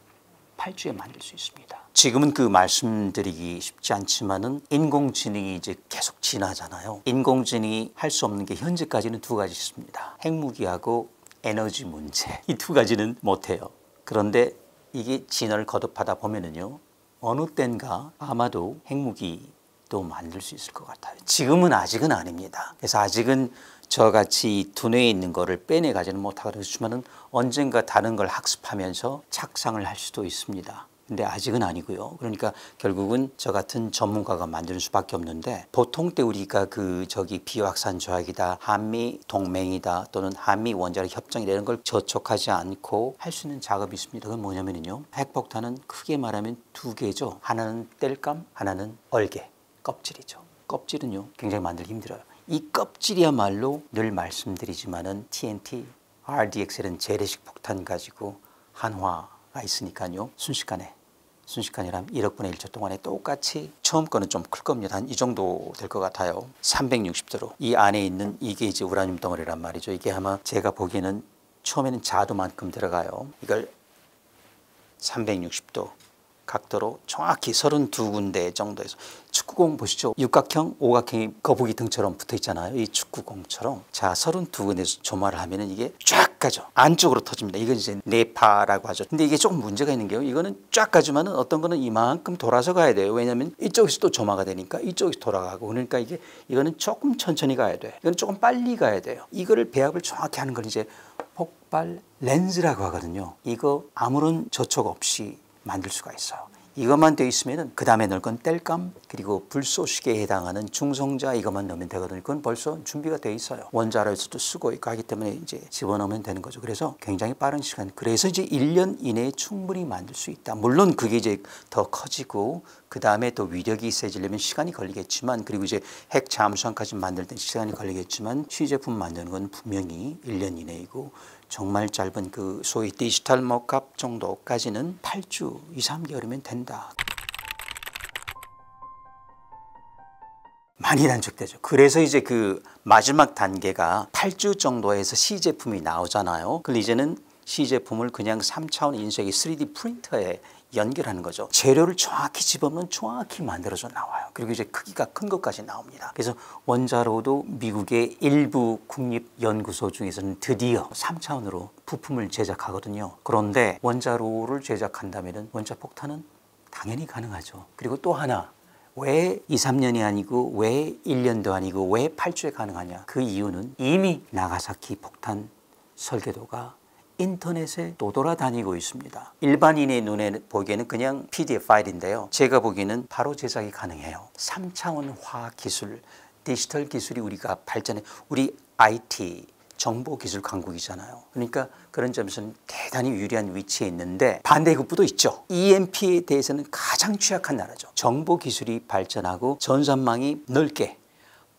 8주에 만들 수 있습니다. 지금은 그 말씀드리기 쉽지 않지만은 인공지능이 이제 계속 진화잖아요. 인공지능이 할 수 없는 게 현재까지는 두 가지 있습니다. 핵무기하고 에너지 문제 이 두 가지는 못해요. 그런데 이게 진화를 거듭하다 보면은요 어느 땐가 아마도 핵무기도 만들 수 있을 것 같아요. 지금은 아직은 아닙니다. 그래서 아직은 저같이 두뇌에 있는 거를 빼내 가지는 못하겠지만은 언젠가 다른 걸 학습하면서 착상을 할 수도 있습니다. 근데 아직은 아니고요. 그러니까 결국은 저 같은 전문가가 만드는 수밖에 없는데 보통 때 우리가 그 저기 비확산 조약이다, 한미 동맹이다 또는 한미 원자력 협정 이런 걸 저촉하지 않고 할 수 있는 작업이 있습니다. 그건 뭐냐면요. 핵폭탄은 크게 말하면 두 개죠. 하나는 땔감, 하나는 얼개, 껍질이죠. 껍질은요 굉장히 만들기 힘들어요. 이 껍질이야말로 늘 말씀드리지만은 TNT, RDXL은 재래식 폭탄 가지고 한화가 있으니까요 순식간에 순식간이라면 1억 분의 1초 동안에 똑같이 처음 거는 좀 클 겁니다. 한 이 정도 될 것 같아요. 360도로 이 안에 있는 이게 이제 우라늄 덩어리란 말이죠. 이게 아마 제가 보기에는 처음에는 자두만큼 들어가요. 이걸 360도 각도로 정확히 32군데 정도에서 축구공 보시죠. 육각형, 오각형이 거북이 등처럼 붙어 있잖아요. 이 축구공처럼. 자, 32군데에서 조마를 하면은 이게 쫙 가죠. 안쪽으로 터집니다. 이건 이제 네파라고 하죠. 근데 이게 조금 문제가 있는 게요. 이거는 쫙 가지만은 어떤 거는 이만큼 돌아서 가야 돼요. 왜냐하면 이쪽에서 또 조마가 되니까 이쪽에서 돌아가고 그러니까 이게 이거는 조금 천천히 가야 돼. 이건 조금 빨리 가야 돼요. 이거를 배합을 정확히 하는 걸 이제 폭발 렌즈라고 하거든요. 이거 아무런 저촉 없이 만들 수가 있어요. 이것만 되어 있으면은 그 다음에 넣을 건 땔감 그리고 불쏘시개에 해당하는 중성자 이것만 넣으면 되거든요. 그건 벌써 준비가 되어 있어요. 원자로에서도 쓰고 있고 하기 때문에 이제 집어넣으면 되는 거죠. 그래서 굉장히 빠른 시간. 그래서 이제 1년 이내에 충분히 만들 수 있다. 물론 그게 이제 더 커지고 그 다음에 또 위력이 세지려면 시간이 걸리겠지만 그리고 이제 핵 잠수함까지 만들 때 시간이 걸리겠지만 시제품 만드는 건 분명히 1년 이내이고 정말 짧은 그 소위 디지털 먹값 정도까지는 8주 2, 3개월이면 된다. 많이 단축되죠. 그래서 이제 그 마지막 단계가 8주 정도에서 시제품이 나오잖아요. 그럼 이제는 시제품을 그냥 3차원 인쇄기 3D 프린터에 연결하는 거죠. 재료를 정확히 집어넣으면 정확히 만들어져 나와요. 그리고 이제 크기가 큰 것까지 나옵니다. 그래서 원자로도 미국의 일부 국립연구소 중에서는 드디어 3차원으로 부품을 제작하거든요. 그런데 원자로를 제작한다면 원자 폭탄은 당연히 가능하죠. 그리고 또 하나 왜 2, 3년이 아니고 왜 1년도 아니고 왜 8주에 가능하냐? 그 이유는 이미 나가사키 폭탄 설계도가 인터넷에 떠돌아다니고 있습니다. 일반인의 눈에 보기에는 그냥 PDF 파일인데요. 제가 보기에는 바로 제작이 가능해요. 3차원 화학 기술, 디지털 기술이 우리가 발전해 우리 IT 정보기술 강국이잖아요. 그러니까 그런 점에서는 대단히 유리한 위치에 있는데 반대급부도 있죠. EMP에 대해서는 가장 취약한 나라죠. 정보기술이 발전하고 전산망이 넓게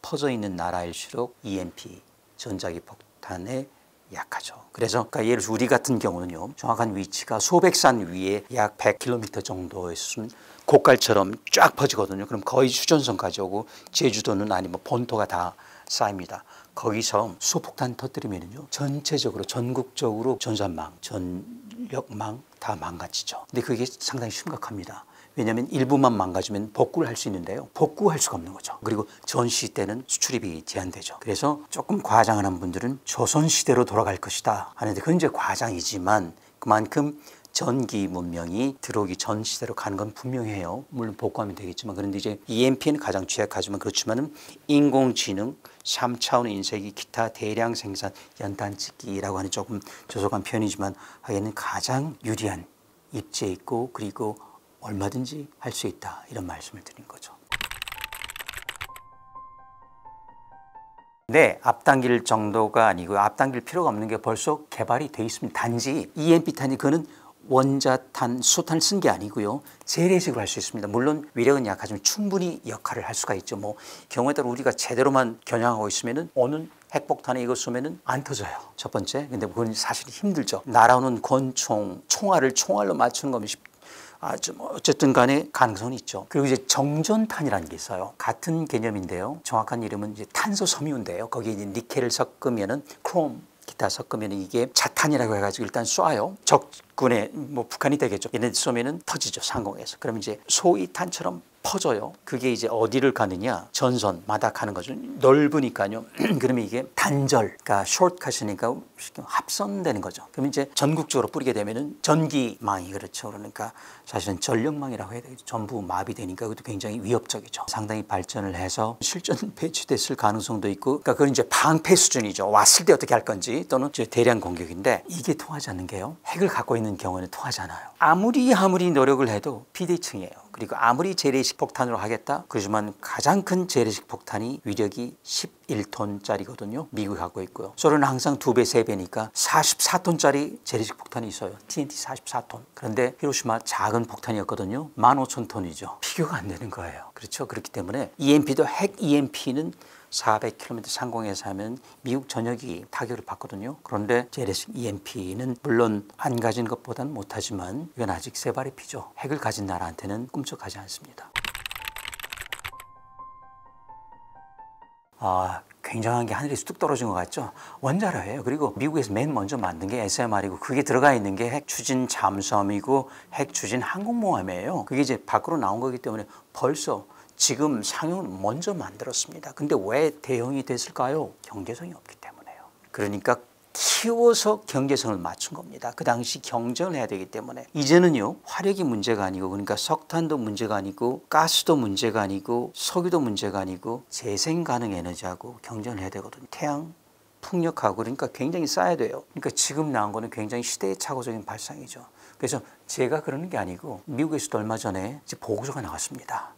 퍼져 있는 나라일수록 EMP 전자기 폭탄에 약하죠. 그래서 그러니까 예를 들어 우리 같은 경우는요. 정확한 위치가 소백산 위에 약 100km 정도에 있으면 고깔처럼 쫙 퍼지거든요. 그럼 거의 휴전선까지 오고 제주도는 아니면 본토가 다 쌓입니다. 거기서 수폭탄 터뜨리면요 전체적으로 전국적으로 전산망, 전력망 다 망가지죠. 근데 그게 상당히 심각합니다. 왜냐하면 일부만 망가지면 복구를 할 수 있는데요. 복구할 수가 없는 거죠. 그리고 전시 때는 수출입이 제한되죠. 그래서 조금 과장을 한 분들은 조선시대로 돌아갈 것이다 하는데 그건 이제 과장이지만 그만큼 전기 문명이 들어오기 전 시대로 가는 건 분명해요. 물론 복구하면 되겠지만 그런데 이제 EMP는 가장 취약하지만 그렇지만은 인공지능 3차원 인쇄기 기타 대량 생산 연탄찍기라고 하는 조금 조속한 편이지만 하기에는 가장 유리한 입지에 있고 그리고 얼마든지 할 수 있다 이런 말씀을 드린 거죠. 네, 앞당길 정도가 아니고 앞당길 필요가 없는 게 벌써 개발이 돼 있습니다. 단지 EMP탄이 그는 원자탄, 수탄을 쓴 게 아니고요. 재래식으로 할 수 있습니다. 물론 위력은 약하지만 충분히 역할을 할 수가 있죠. 뭐 경우에 따라 우리가 제대로만 겨냥하고 있으면은 어느 핵폭탄에 이거 쏘면은 안 터져요. 첫 번째. 근데 그건 사실 힘들죠. 날아오는 권총, 총알을 총알로 맞추는 거면 쉽, 아주 뭐 어쨌든 간에 가능성은 있죠. 그리고 이제 정전탄이라는 게 있어요. 같은 개념인데요. 정확한 이름은 이제 탄소 섬유인데요. 거기에 이제 니켈을 섞으면은 크롬 기타 섞으면 이게 자탄이라고 해가지고 일단 쏴요. 적군의 뭐 북한이 되겠죠. 얘네 쏘면은 터지죠 상공에서. 그럼 이제 소위탄처럼 퍼져요. 그게 이제 어디를 가느냐? 전선마다 가는 거죠. 넓으니까요. 그러면 이게 단절, 그러니까 숏컷이니까 합선되는 거죠. 그러면 이제 전국적으로 뿌리게 되면은 전기망이 그렇죠. 그러니까 사실은 전력망이라고 해야 되겠죠. 전부 마비되니까 그것도 굉장히 위협적이죠. 상당히 발전을 해서 실전 배치됐을 가능성도 있고, 그러니까 그건 이제 방패 수준이죠. 왔을 때 어떻게 할 건지 또는 이제 대량 공격인데 이게 통하지 않는 게요. 핵을 갖고 있는 경우는 통하지 않아요. 아무리 아무리 노력을 해도 비대칭이에요. 그리고 아무리 재래식 폭탄으로 하겠다 그러지만 가장 큰 재래식 폭탄이 위력이 11톤짜리거든요. 미국이 갖고 있고요. 소련은 항상 두 배, 세 배니까 44톤짜리 재래식 폭탄이 있어요. TNT 44톤. 그런데 히로시마 작은 폭탄이었거든요. 15,000톤이죠. 비교가 안 되는 거예요. 그렇죠. 그렇기 때문에 EMP도 핵 EMP는 400km 상공에서 하면 미국 전역이 타격을 받거든요. 그런데 재래식 EMP는 물론 안 가진 것보다는 못하지만 이건 아직 세 발의 피죠. 핵을 가진 나라한테는 꿈쩍하지 않습니다. 아, 굉장한 게 하늘에서 뚝 떨어진 것 같죠? 원자로예요. 그리고 미국에서 맨 먼저 만든 게 SMR이고 그게 들어가 있는 게 핵 추진 잠수함이고 핵 추진 항공모함이에요. 그게 이제 밖으로 나온 거기 때문에 벌써 지금 상용을 먼저 만들었습니다. 근데 왜 대형이 됐을까요? 경제성이 없기 때문에요. 그러니까 키워서 경제성을 맞춘 겁니다. 그 당시 경쟁을 해야 되기 때문에 이제는요 화력이 문제가 아니고 그러니까 석탄도 문제가 아니고 가스도 문제가 아니고 석유도 문제가 아니고 재생 가능 에너지하고 경쟁을 해야 되거든요. 태양 풍력하고 그러니까 굉장히 쌓아야 돼요. 그러니까 지금 나온 거는 굉장히 시대착오적인 발상이죠. 그래서 제가 그러는 게 아니고 미국에서도 얼마 전에 보고서가 나왔습니다.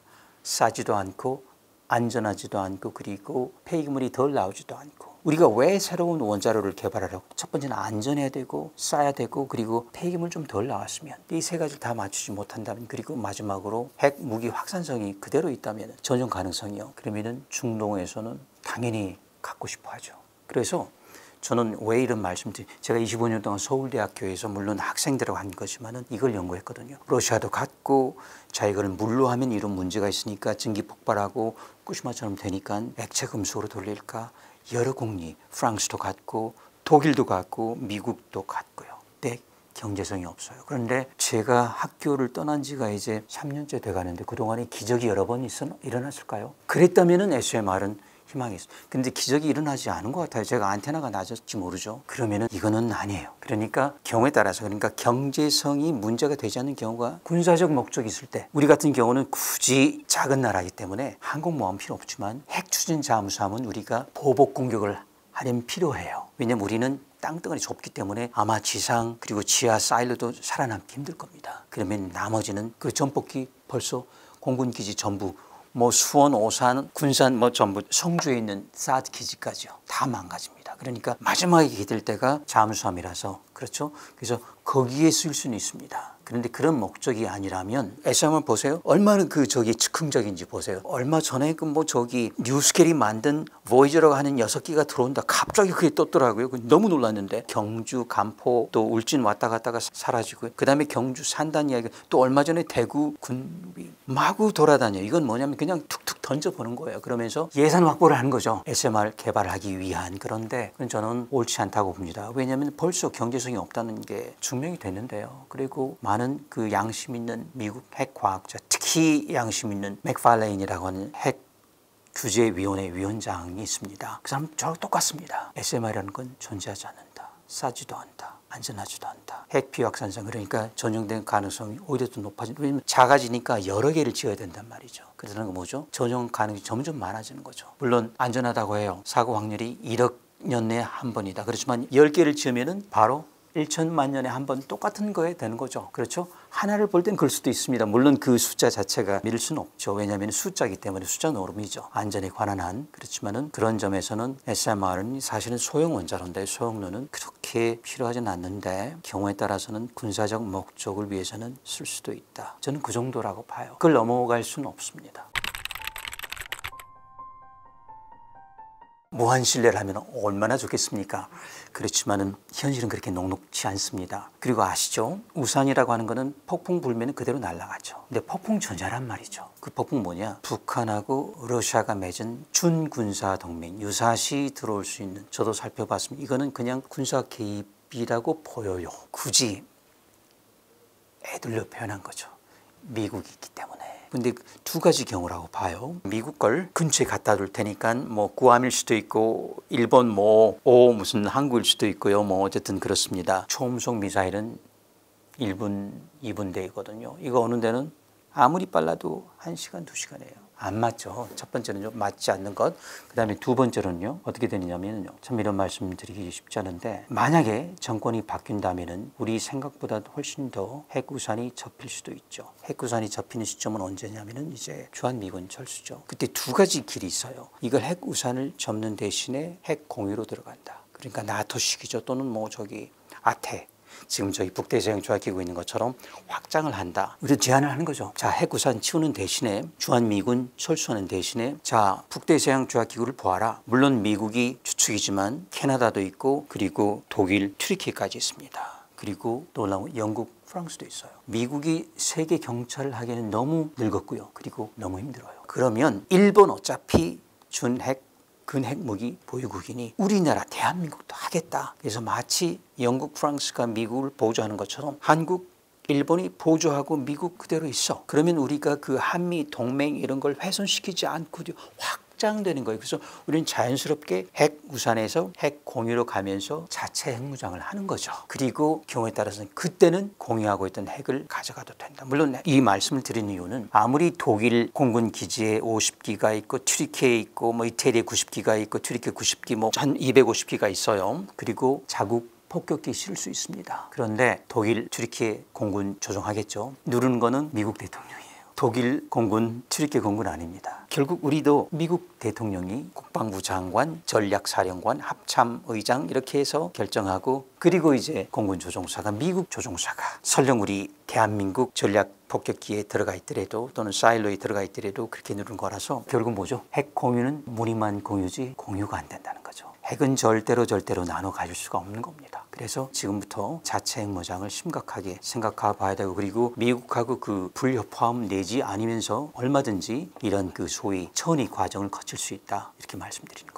싸지도 않고 안전하지도 않고 그리고 폐기물이 덜 나오지도 않고. 우리가 왜 새로운 원자로를 개발하려고? 첫 번째는 안전해야 되고 싸야 되고 그리고 폐기물 좀 덜 나왔으면. 이 세 가지를 다 맞추지 못한다면 그리고 마지막으로 핵 무기 확산성이 그대로 있다면 전용 가능성이요. 그러면은 중동에서는 당연히 갖고 싶어 하죠. 그래서 저는 왜 이런 말씀드리 제가 25년 동안 서울대학교에서 물론 학생들하고 한 거지만은 이걸 연구했거든요. 러시아도 갖고 자 이걸 물로 하면 이런 문제가 있으니까 증기 폭발하고 후쿠시마처럼 되니까 액체 금속으로 돌릴까 여러 국리 프랑스도 갖고 독일도 갖고 미국도 갖고요. 네. 경제성이 없어요. 그런데 제가 학교를 떠난 지가 이제 3년째 돼 가는데 그동안에 기적이 여러 번 있어 일어났을까요? 그랬다면은 SMR은 희망이 있어. 근데 기적이 일어나지 않은 것 같아요. 제가 안테나가 낮았지 모르죠. 그러면은 이거는 아니에요. 그러니까 경우에 따라서 그러니까 경제성이 문제가 되지 않는 경우가 군사적 목적이 있을 때 우리 같은 경우는 굳이 작은 나라이기 때문에 항공모함 필요 없지만 핵 추진 잠수함은 우리가 보복 공격을 하려면 필요해요. 왜냐면 우리는 땅덩어리 좁기 때문에 아마 지상 그리고 지하 사일로도 살아남기 힘들 겁니다. 그러면 나머지는 그 전복기 벌써 공군 기지 전부 뭐 수원, 오산, 군산 뭐 전부 성주에 있는 사드 기지까지요. 다 망가집니다. 그러니까 마지막에 기댈 때가 잠수함이라서 그렇죠. 그래서 거기에 쓸 수는 있습니다. 그런데 그런 목적이 아니라면 SM을 보세요. 얼마나 그 저기 즉흥적인지 보세요. 얼마 전에 그 뭐 저기 뉴스케리 만든 보이저라고 하는 여섯 기가 들어온다. 갑자기 그게 떴더라고요. 너무 놀랐는데 경주, 간포 또 울진 왔다 갔다가 사라지고요. 그다음에 경주 산단 이야기 또 얼마 전에 대구 군비 마구 돌아다녀. 이건 뭐냐면 그냥 툭툭 던져보는 거예요. 그러면서 예산 확보를 하는 거죠. SMR 개발하기 위한. 그런데 저는 옳지 않다고 봅니다. 왜냐하면 벌써 경제성이 없다는 게 증명이 됐는데요. 그리고 많은 그 양심 있는 미국 핵 과학자, 특히 양심 있는 맥팔레인이라고 하는 핵 규제위원회 위원장이 있습니다. 그 사람 저랑 똑같습니다. SMR이라는 건 존재하지 않는다. 싸지도 않다. 안전하지도 않다. 핵 비확산성 그러니까 전용된 가능성이 오히려 더 높아지는 왜냐면 작아지니까 여러 개를 지어야 된단 말이죠. 그래서 그 뭐죠? 전용 가능성이 점점 많아지는 거죠. 물론 안전하다고 해요. 사고 확률이 1억 년 내에 한 번이다. 그렇지만 10개를 지으면은 바로 1천만 년에 한 번 똑같은 거에 되는 거죠. 그렇죠? 하나를 볼 땐 그럴 수도 있습니다. 물론 그 숫자 자체가 믿을 수는 없죠. 왜냐하면 숫자이기 때문에 숫자 노름이죠. 안전에 관한 한. 그렇지만은 그런 점에서는 SMR은 사실은 소형 원자로인데 소형로는 그렇게 필요하진 않는데 경우에 따라서는 군사적 목적을 위해서는 쓸 수도 있다. 저는 그 정도라고 봐요. 그걸 넘어갈 수는 없습니다. 무한 신뢰를 하면 얼마나 좋겠습니까? 그렇지만은 현실은 그렇게 녹록지 않습니다. 그리고 아시죠? 우산이라고 하는 거는 폭풍 불면 그대로 날아가죠. 근데 폭풍 전자란 말이죠. 그 폭풍 뭐냐? 북한하고 러시아가 맺은 준군사 동맹 유사시 들어올 수 있는 저도 살펴봤습니다. 이거는 그냥 군사 개입이라고 보여요. 굳이 애들로 표현한 거죠. 미국이 있기 때문에. 근데 두 가지 경우라고 봐요. 미국 걸 근처에 갖다 둘 테니까 뭐 구암일 수도 있고 일본 뭐오 무슨 한국일 수도 있고요. 뭐 어쨌든 그렇습니다. 초음속 미사일은 1분, 2분 대거든요. 이거 어느 데는 아무리 빨라도 1시간, 2시간이에요. 안 맞죠. 첫 번째는요, 맞지 않는 것. 그 다음에 두 번째는요, 어떻게 되느냐면요. 참 이런 말씀 드리기 쉽지 않은데, 만약에 정권이 바뀐다면은 우리 생각보다 훨씬 더 핵우산이 접힐 수도 있죠. 핵우산이 접히는 시점은 언제냐면은 이제 주한미군 철수죠. 그때 두 가지 길이 있어요. 이걸 핵우산을 접는 대신에 핵 공유로 들어간다. 그러니까 나토식이죠. 또는 뭐 저기 아태. 지금 저희 북대서양 조약기구 있는 것처럼 확장을 한다. 우리 제안을 하는 거죠. 자, 핵우산 치우는 대신에 주한미군 철수하는 대신에 자, 북대서양 조약기구를 보아라. 물론 미국이 주축이지만 캐나다도 있고 그리고 독일, 튀르키까지 있습니다. 그리고 놀라운 영국, 프랑스도 있어요. 미국이 세계 경찰을 하기에는 너무 늙었고요. 그리고 너무 힘들어요. 그러면 일본 어차피 준핵 근핵무기 보유국이니 우리나라 대한민국도 하겠다. 그래서 마치 영국, 프랑스가 미국을 보조하는 것처럼 한국, 일본이 보조하고 미국 그대로 있어. 그러면 우리가 그 한미 동맹 이런 걸 훼손시키지 않고 확 확장되는 거예요. 그래서 우리는 자연스럽게 핵 우산에서 핵 공유로 가면서 자체 핵무장을 하는 거죠. 그리고 경우에 따라서는 그때는 공유하고 있던 핵을 가져가도 된다. 물론 이 말씀을 드리는 이유는 아무리 독일 공군 기지에 50기가 있고 튀르키에 있고 뭐 이태리에 90기가 있고 튀르키 90기 뭐한 250기가 있어요. 그리고 자국 폭격기 실을 수 있습니다. 그런데 독일, 튀르키예 공군 조종하겠죠. 누르는 거는 미국 대통령이. 독일 공군, 튀르키 공군 아닙니다. 결국 우리도 미국 대통령이 국방부 장관, 전략사령관, 합참의장 이렇게 해서 결정하고 그리고 이제 공군 조종사가 미국 조종사가 설령 우리 대한민국 전략 폭격기에 들어가 있더라도 또는 사일로에 들어가 있더라도 그렇게 누른 거라서 결국 뭐죠? 핵 공유는 무늬만 공유지 공유가 안 된다는 거죠. 핵은 절대로 절대로 나눠 가질 수가 없는 겁니다. 그래서 지금부터 자체 핵무장을 심각하게 생각해 봐야 되고 그리고 미국하고 그 불협화음 내지 아니면서 얼마든지 이런 그 소위 천위 과정을 거칠 수 있다 이렇게 거죠.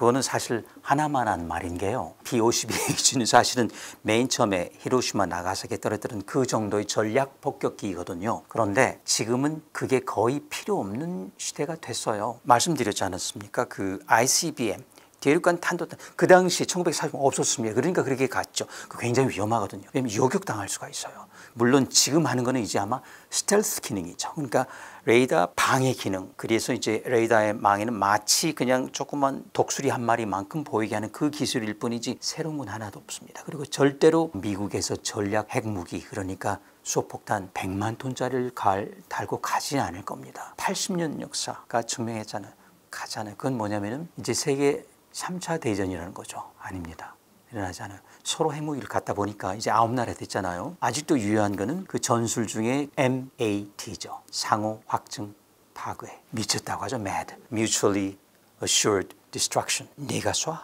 그거는 사실 하나만 한 말인 게요. B-52H는 사실은 맨 처음에 히로시마 나가사키에 떨어뜨린 그 정도의 전략 폭격기거든요. 그런데 지금은 그게 거의 필요 없는 시대가 됐어요. 말씀드렸지 않았습니까? 그 ICBM 대륙간 탄도탄 그 당시 1940년 없었습니다. 그러니까 그렇게 갔죠. 그 굉장히 위험하거든요. 왜냐면 요격당할 수가 있어요. 물론 지금 하는 거는 이제 아마 스텔스 기능이죠. 그러니까 레이더 방해 기능. 그래서 이제 레이더의 망에는 마치 그냥 조그만 독수리 한 마리만큼 보이게 하는 그 기술일 뿐이지 새로운 건 하나도 없습니다. 그리고 절대로 미국에서 전략 핵무기 그러니까 수폭탄 100만 톤짜리를 갈, 달고 가지 않을 겁니다. 80년 역사가 증명했잖아요. 가잖아요. 그건 뭐냐면은 이제 세계 3차 대전이라는 거죠. 아닙니다. 일어나지 않아요. 서로 핵무기를 갖다 보니까 이제 아홉 나라 됐잖아요. 아직도 유효한 거는 그 전술 중에 MAT죠. 상호 확증 파괴. 미쳤다고 하죠. MAD. Mutually Assured Destruction. 네가 쏴?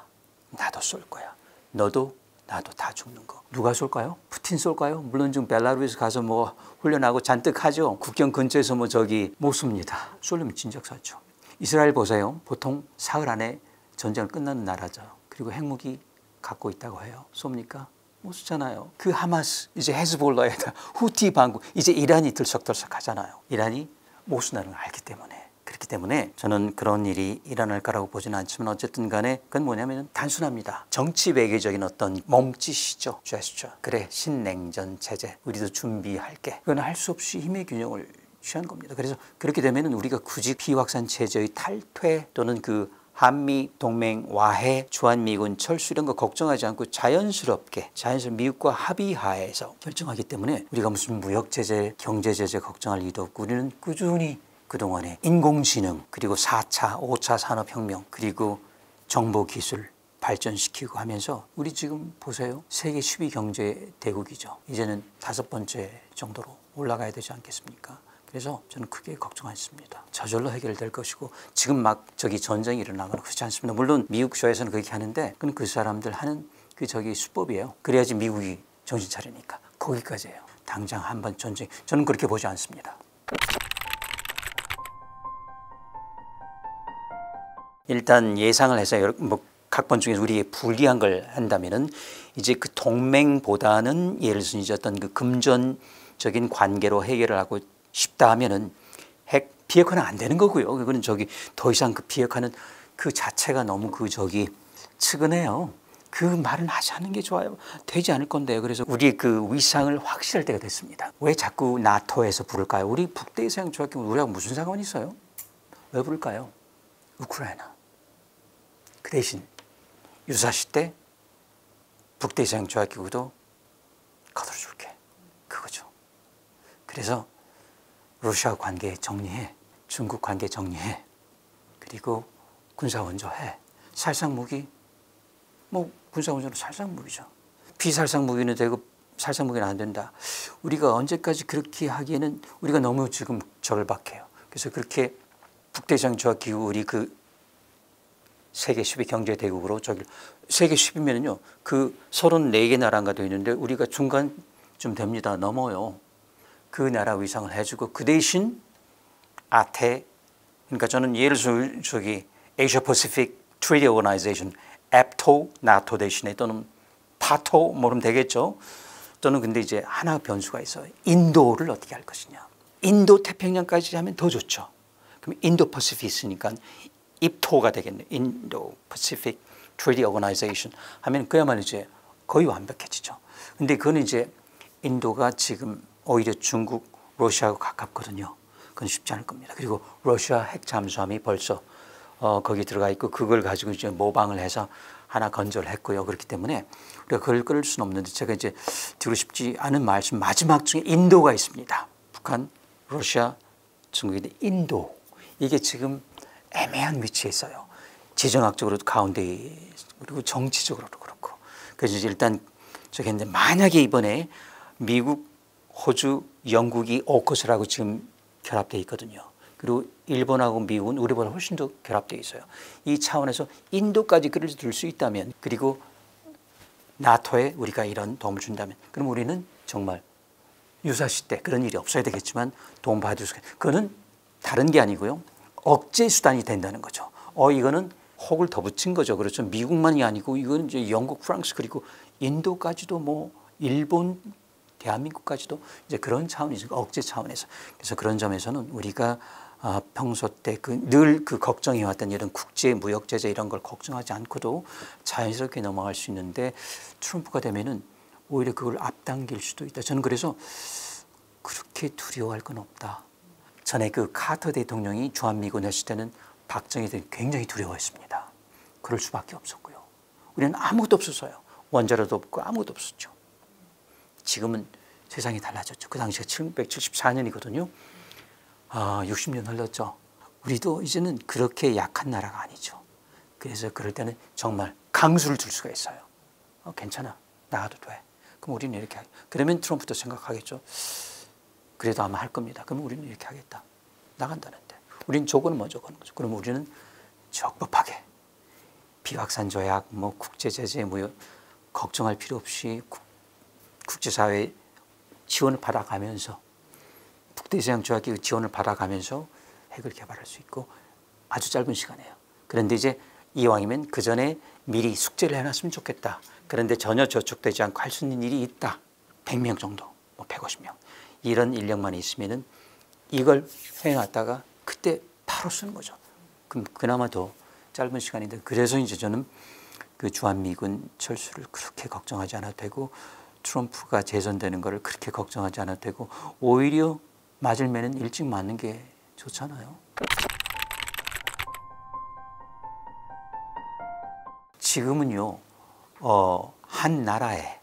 나도 쏠 거야. 너도 나도 다 죽는 거. 누가 쏠까요? 푸틴 쏠까요? 물론 지금 벨라루스 가서 뭐 훈련하고 잔뜩 하죠. 국경 근처에서 뭐 저기 못 쏩니다. 쏠리면 진작 쐈죠. 이스라엘 보세요. 보통 사흘 안에 전쟁을 끝나는 나라죠. 그리고 핵무기 갖고 있다고 해요. 쏩니까? 못 쏘잖아요. 그 하마스, 이제 헤즈볼라에다 후티 반국, 이제 이란이 들썩들썩 하잖아요. 이란이 못 쏜다는 걸 알기 때문에. 그렇기 때문에 저는 그런 일이 일어날 거라고 보지는 않지만 어쨌든 간에 그건 뭐냐면 단순합니다. 정치 외교적인 어떤 몸짓이죠. 제스처. 그래, 신냉전 체제. 우리도 준비할게. 그건 할 수 없이 힘의 균형을 취한 겁니다. 그래서 그렇게 되면 우리가 굳이 비확산 체제의 탈퇴 또는 그 한미 동맹 와해 주한미군 철수 이런 거 걱정하지 않고 자연스럽게 자연스럽게 미국과 합의하에서 결정하기 때문에 우리가 무슨 무역 제재, 경제 제재 걱정할 일도 없고 우리는 꾸준히 그동안에 인공지능 그리고 4차, 5차 산업혁명 그리고 정보기술 발전시키고 하면서 우리 지금 보세요. 세계 10위 경제 대국이죠. 이제는 다섯 번째 정도로 올라가야 되지 않겠습니까? 그래서 저는 크게 걱정 않습니다. 저절로 해결될 것이고 지금 막 저기 전쟁이 일어나거나 그렇지 않습니다. 물론 미국 쇼에서는 그렇게 하는데 그건 그 사람들 하는 그 저기 수법이에요. 그래야지 미국이 정신 차리니까 거기까지예요. 당장 한번 전쟁 저는 그렇게 보지 않습니다. 일단 예상을 해서 뭐 각본 중에서 우리의 불리한 걸 한다면은 이제 그 동맹보다는 예를 들어서 어떤 그 금전적인 관계로 해결을 하고 싶다 하면은 핵 비핵화는 안 되는 거고요. 그거는 저기 더 이상 그 비핵화는 그 자체가 너무 그 저기 측은해요. 그 말은 하지 않는 게 좋아요. 되지 않을 건데요. 그래서 우리 그 위상을 확실할 때가 됐습니다. 왜 자꾸 나토에서 부를까요? 우리 북대서양 조약기구 우리하고 무슨 상관이 있어요? 왜 부를까요? 우크라이나. 그 대신 유사시 때 북대서양 조약기구도 거들어줄게. 그거죠. 그래서 러시아 관계 정리해. 중국 관계 정리해. 그리고 군사 원조해. 살상 무기 뭐 군사 원조는 살상 무기죠. 비살상 무기는 되고 살상 무기는 안 된다. 우리가 언제까지 그렇게 하기에는 우리가 너무 지금 절박해요. 그래서 그렇게 북대장 조약기구 우리 그 세계 10위 경제 대국으로 저기 세계 10위면은요 그 34개 나라가 되어 있는데 우리가 중간쯤 됩니다. 넘어요. 그 나라 위상을 해주고 그 대신 아태 그러니까 저는 예를 들어 저기 Asia Pacific Treaty Organization 앱토 나토 대신에 또는 파토 모르면 되겠죠. 또는 근데 이제 하나 변수가 있어요. 인도를 어떻게 할 것이냐. 인도 태평양까지 하면 더 좋죠. 그럼 Indo Pacific 있으니까 IPTO가 되겠네. Indo Pacific Treaty Organization 하면 그야말로 이제 거의 완벽해지죠. 근데 그건 이제 인도가 지금 오히려 중국, 러시아하고 가깝거든요. 그건 쉽지 않을 겁니다. 그리고 러시아 핵 잠수함이 벌써 어, 거기 들어가 있고 그걸 가지고 이제 모방을 해서 하나 건조를 했고요. 그렇기 때문에 우리가 그걸 끌을 수는 없는데 제가 이제 드리고 싶지 않은 말씀 마지막 중에 인도가 있습니다. 북한, 러시아, 중국인데 인도 이게 지금 애매한 위치에 있어요. 지정학적으로도 가운데 그리고 정치적으로도 그렇고 그래서 일단 저기 이제 만약에 이번에 미국, 호주, 영국이 오커스라고 지금 결합돼 있거든요. 그리고 일본하고 미국은 우리보다 훨씬 더 결합되어 있어요. 이 차원에서 인도까지 끌어들 수 있다면 그리고 나토에 우리가 이런 도움을 준다면 그럼 우리는 정말 유사시 때 그런 일이 없어야 되겠지만 도움 받을 수 그거는 다른 게 아니고요. 억제 수단이 된다는 거죠. 어 이거는 혹을 더 붙인 거죠. 그렇죠. 미국만이 아니고 이거는 이제 영국, 프랑스 그리고 인도까지도 뭐 일본, 대한민국까지도 이제 그런 차원이죠. 억제 차원에서. 그래서 그런 점에서는 우리가 아, 평소 때그늘그 걱정해왔던 이런 국제 무역 제재 이런 걸 걱정하지 않고도 자연스럽게 넘어갈 수 있는데 트럼프가 되면은 오히려 그걸 앞당길 수도 있다. 저는 그래서 그렇게 두려워할 건 없다. 전에 그 카터 대통령이 주한미군 했을 때는 박정희 대 굉장히 두려워했습니다. 그럴 수밖에 없었고요. 우리는 아무것도 없었어요. 원자로도 없고 아무것도 없었죠. 지금은 세상이 달라졌죠. 그 당시가 774년이거든요. 아, 60년 흘렀죠. 우리도 이제는 그렇게 약한 나라가 아니죠. 그래서 그럴 때는 정말 강수를 줄 수가 있어요. 어, 괜찮아. 나가도 돼. 그럼 우리는 이렇게 하겠 그러면 트럼프도 생각하겠죠. 그래도 아마 할 겁니다. 그럼 우리는 이렇게 하겠다. 나간다는데. 우리는 조건을 먼저 거는 거죠. 그럼 우리는 적법하게 비확산 조약, 뭐 국제 제재, 뭐 걱정할 필요 없이 국 제사회 지원을 받아가면서 북대서양 조약기 지원을 받아가면서 핵을 개발할 수 있고 아주 짧은 시간에요. 그런데 이제 이왕이면 그 전에 미리 숙제를 해놨으면 좋겠다. 그런데 전혀 저촉되지 않고 할 수 있는 일이 있다. 100명 정도, 뭐 150명. 이런 인력만 있으면은 이걸 해놨다가 그때 바로 쓰는 거죠. 그럼 그나마 더 짧은 시간인데 그래서 이제 저는 그 주한미군 철수를 그렇게 걱정하지 않아도 되고 트럼프가 재선되는 것을 그렇게 걱정하지 않아도 되고 오히려 맞을 매는 일찍 맞는 게 좋잖아요. 지금은요, 어, 한 나라에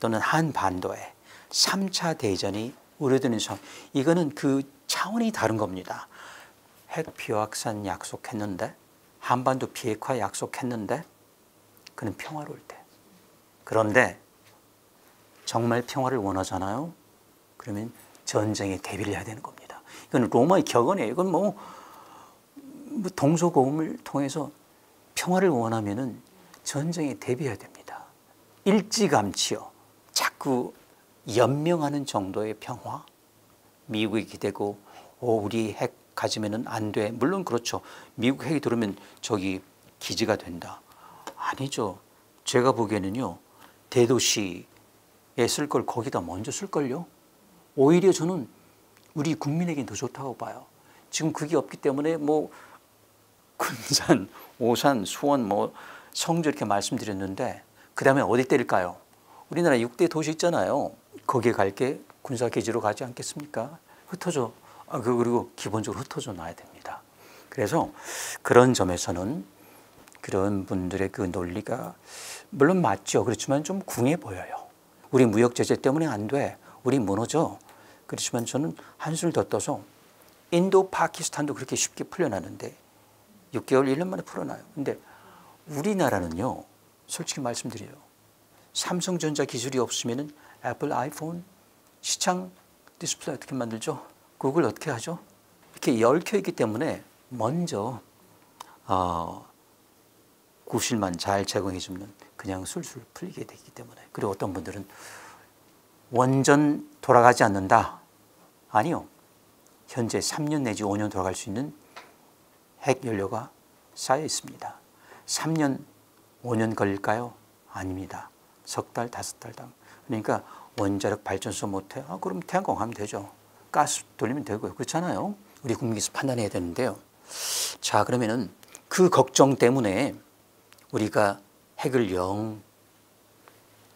또는 한 반도에 3차 대전이 우려되는 상황. 이거는 그 차원이 다른 겁니다. 핵 비확산 약속했는데, 한반도 비핵화 약속했는데, 그는 평화로울 때. 그런데 정말 평화를 원하잖아요. 그러면 전쟁에 대비를 해야 되는 겁니다. 이건 로마의 격언이에요. 이건 뭐, 뭐 동서고음을 통해서 평화를 원하면은 전쟁에 대비해야 됩니다. 일찌감치요. 자꾸 연명하는 정도의 평화. 미국이 기대고 오, 우리 핵 가지면은 안 돼. 물론 그렇죠. 미국 핵이 들어오면 저기 기지가 된다. 아니죠. 제가 보기에는요. 대도시 에쓸걸 거기다 먼저 쓸걸요. 오히려 저는 우리 국민에겐 더 좋다고 봐요. 지금 그게 없기 때문에 뭐 군산, 오산, 수원, 뭐 성주 이렇게 말씀드렸는데 그 다음에 어디 때릴까요? 우리나라 6대 도시 있잖아요. 거기에 갈 게 군사기지로 가지 않겠습니까? 흩어져. 아, 그, 그리고 기본적으로 흩어져 놔야 됩니다. 그래서 그런 점에서는 그런 분들의 그 논리가 물론 맞죠. 그렇지만 좀 궁해 보여요. 우리 무역 제재 때문에 안 돼. 우리 무너져. 그렇지만 저는 한술 더 떠서 인도, 파키스탄도 그렇게 쉽게 풀려나는데 6개월, 1년 만에 풀어나요. 근데 우리나라는요, 솔직히 말씀드려요. 삼성전자 기술이 없으면 애플 아이폰 시창 디스플레이 어떻게 만들죠? 구글 어떻게 하죠? 이렇게 얽혀 있기 때문에 먼저 어, 구실만 잘 제공해 주면 그냥 술술 풀리게 되기 때문에 그리고 어떤 분들은 원전 돌아가지 않는다. 아니요. 현재 3년 내지 5년 돌아갈 수 있는 핵 연료가 쌓여 있습니다. 3년, 5년 걸릴까요? 아닙니다. 석 달, 다섯 달 당. 그러니까 원자력 발전소 못해? 아, 그럼 태양광 하면 되죠. 가스 돌리면 되고요. 그렇잖아요. 우리 국민께서 판단해야 되는데요. 자, 그러면은 그 걱정 때문에 우리가 핵을 영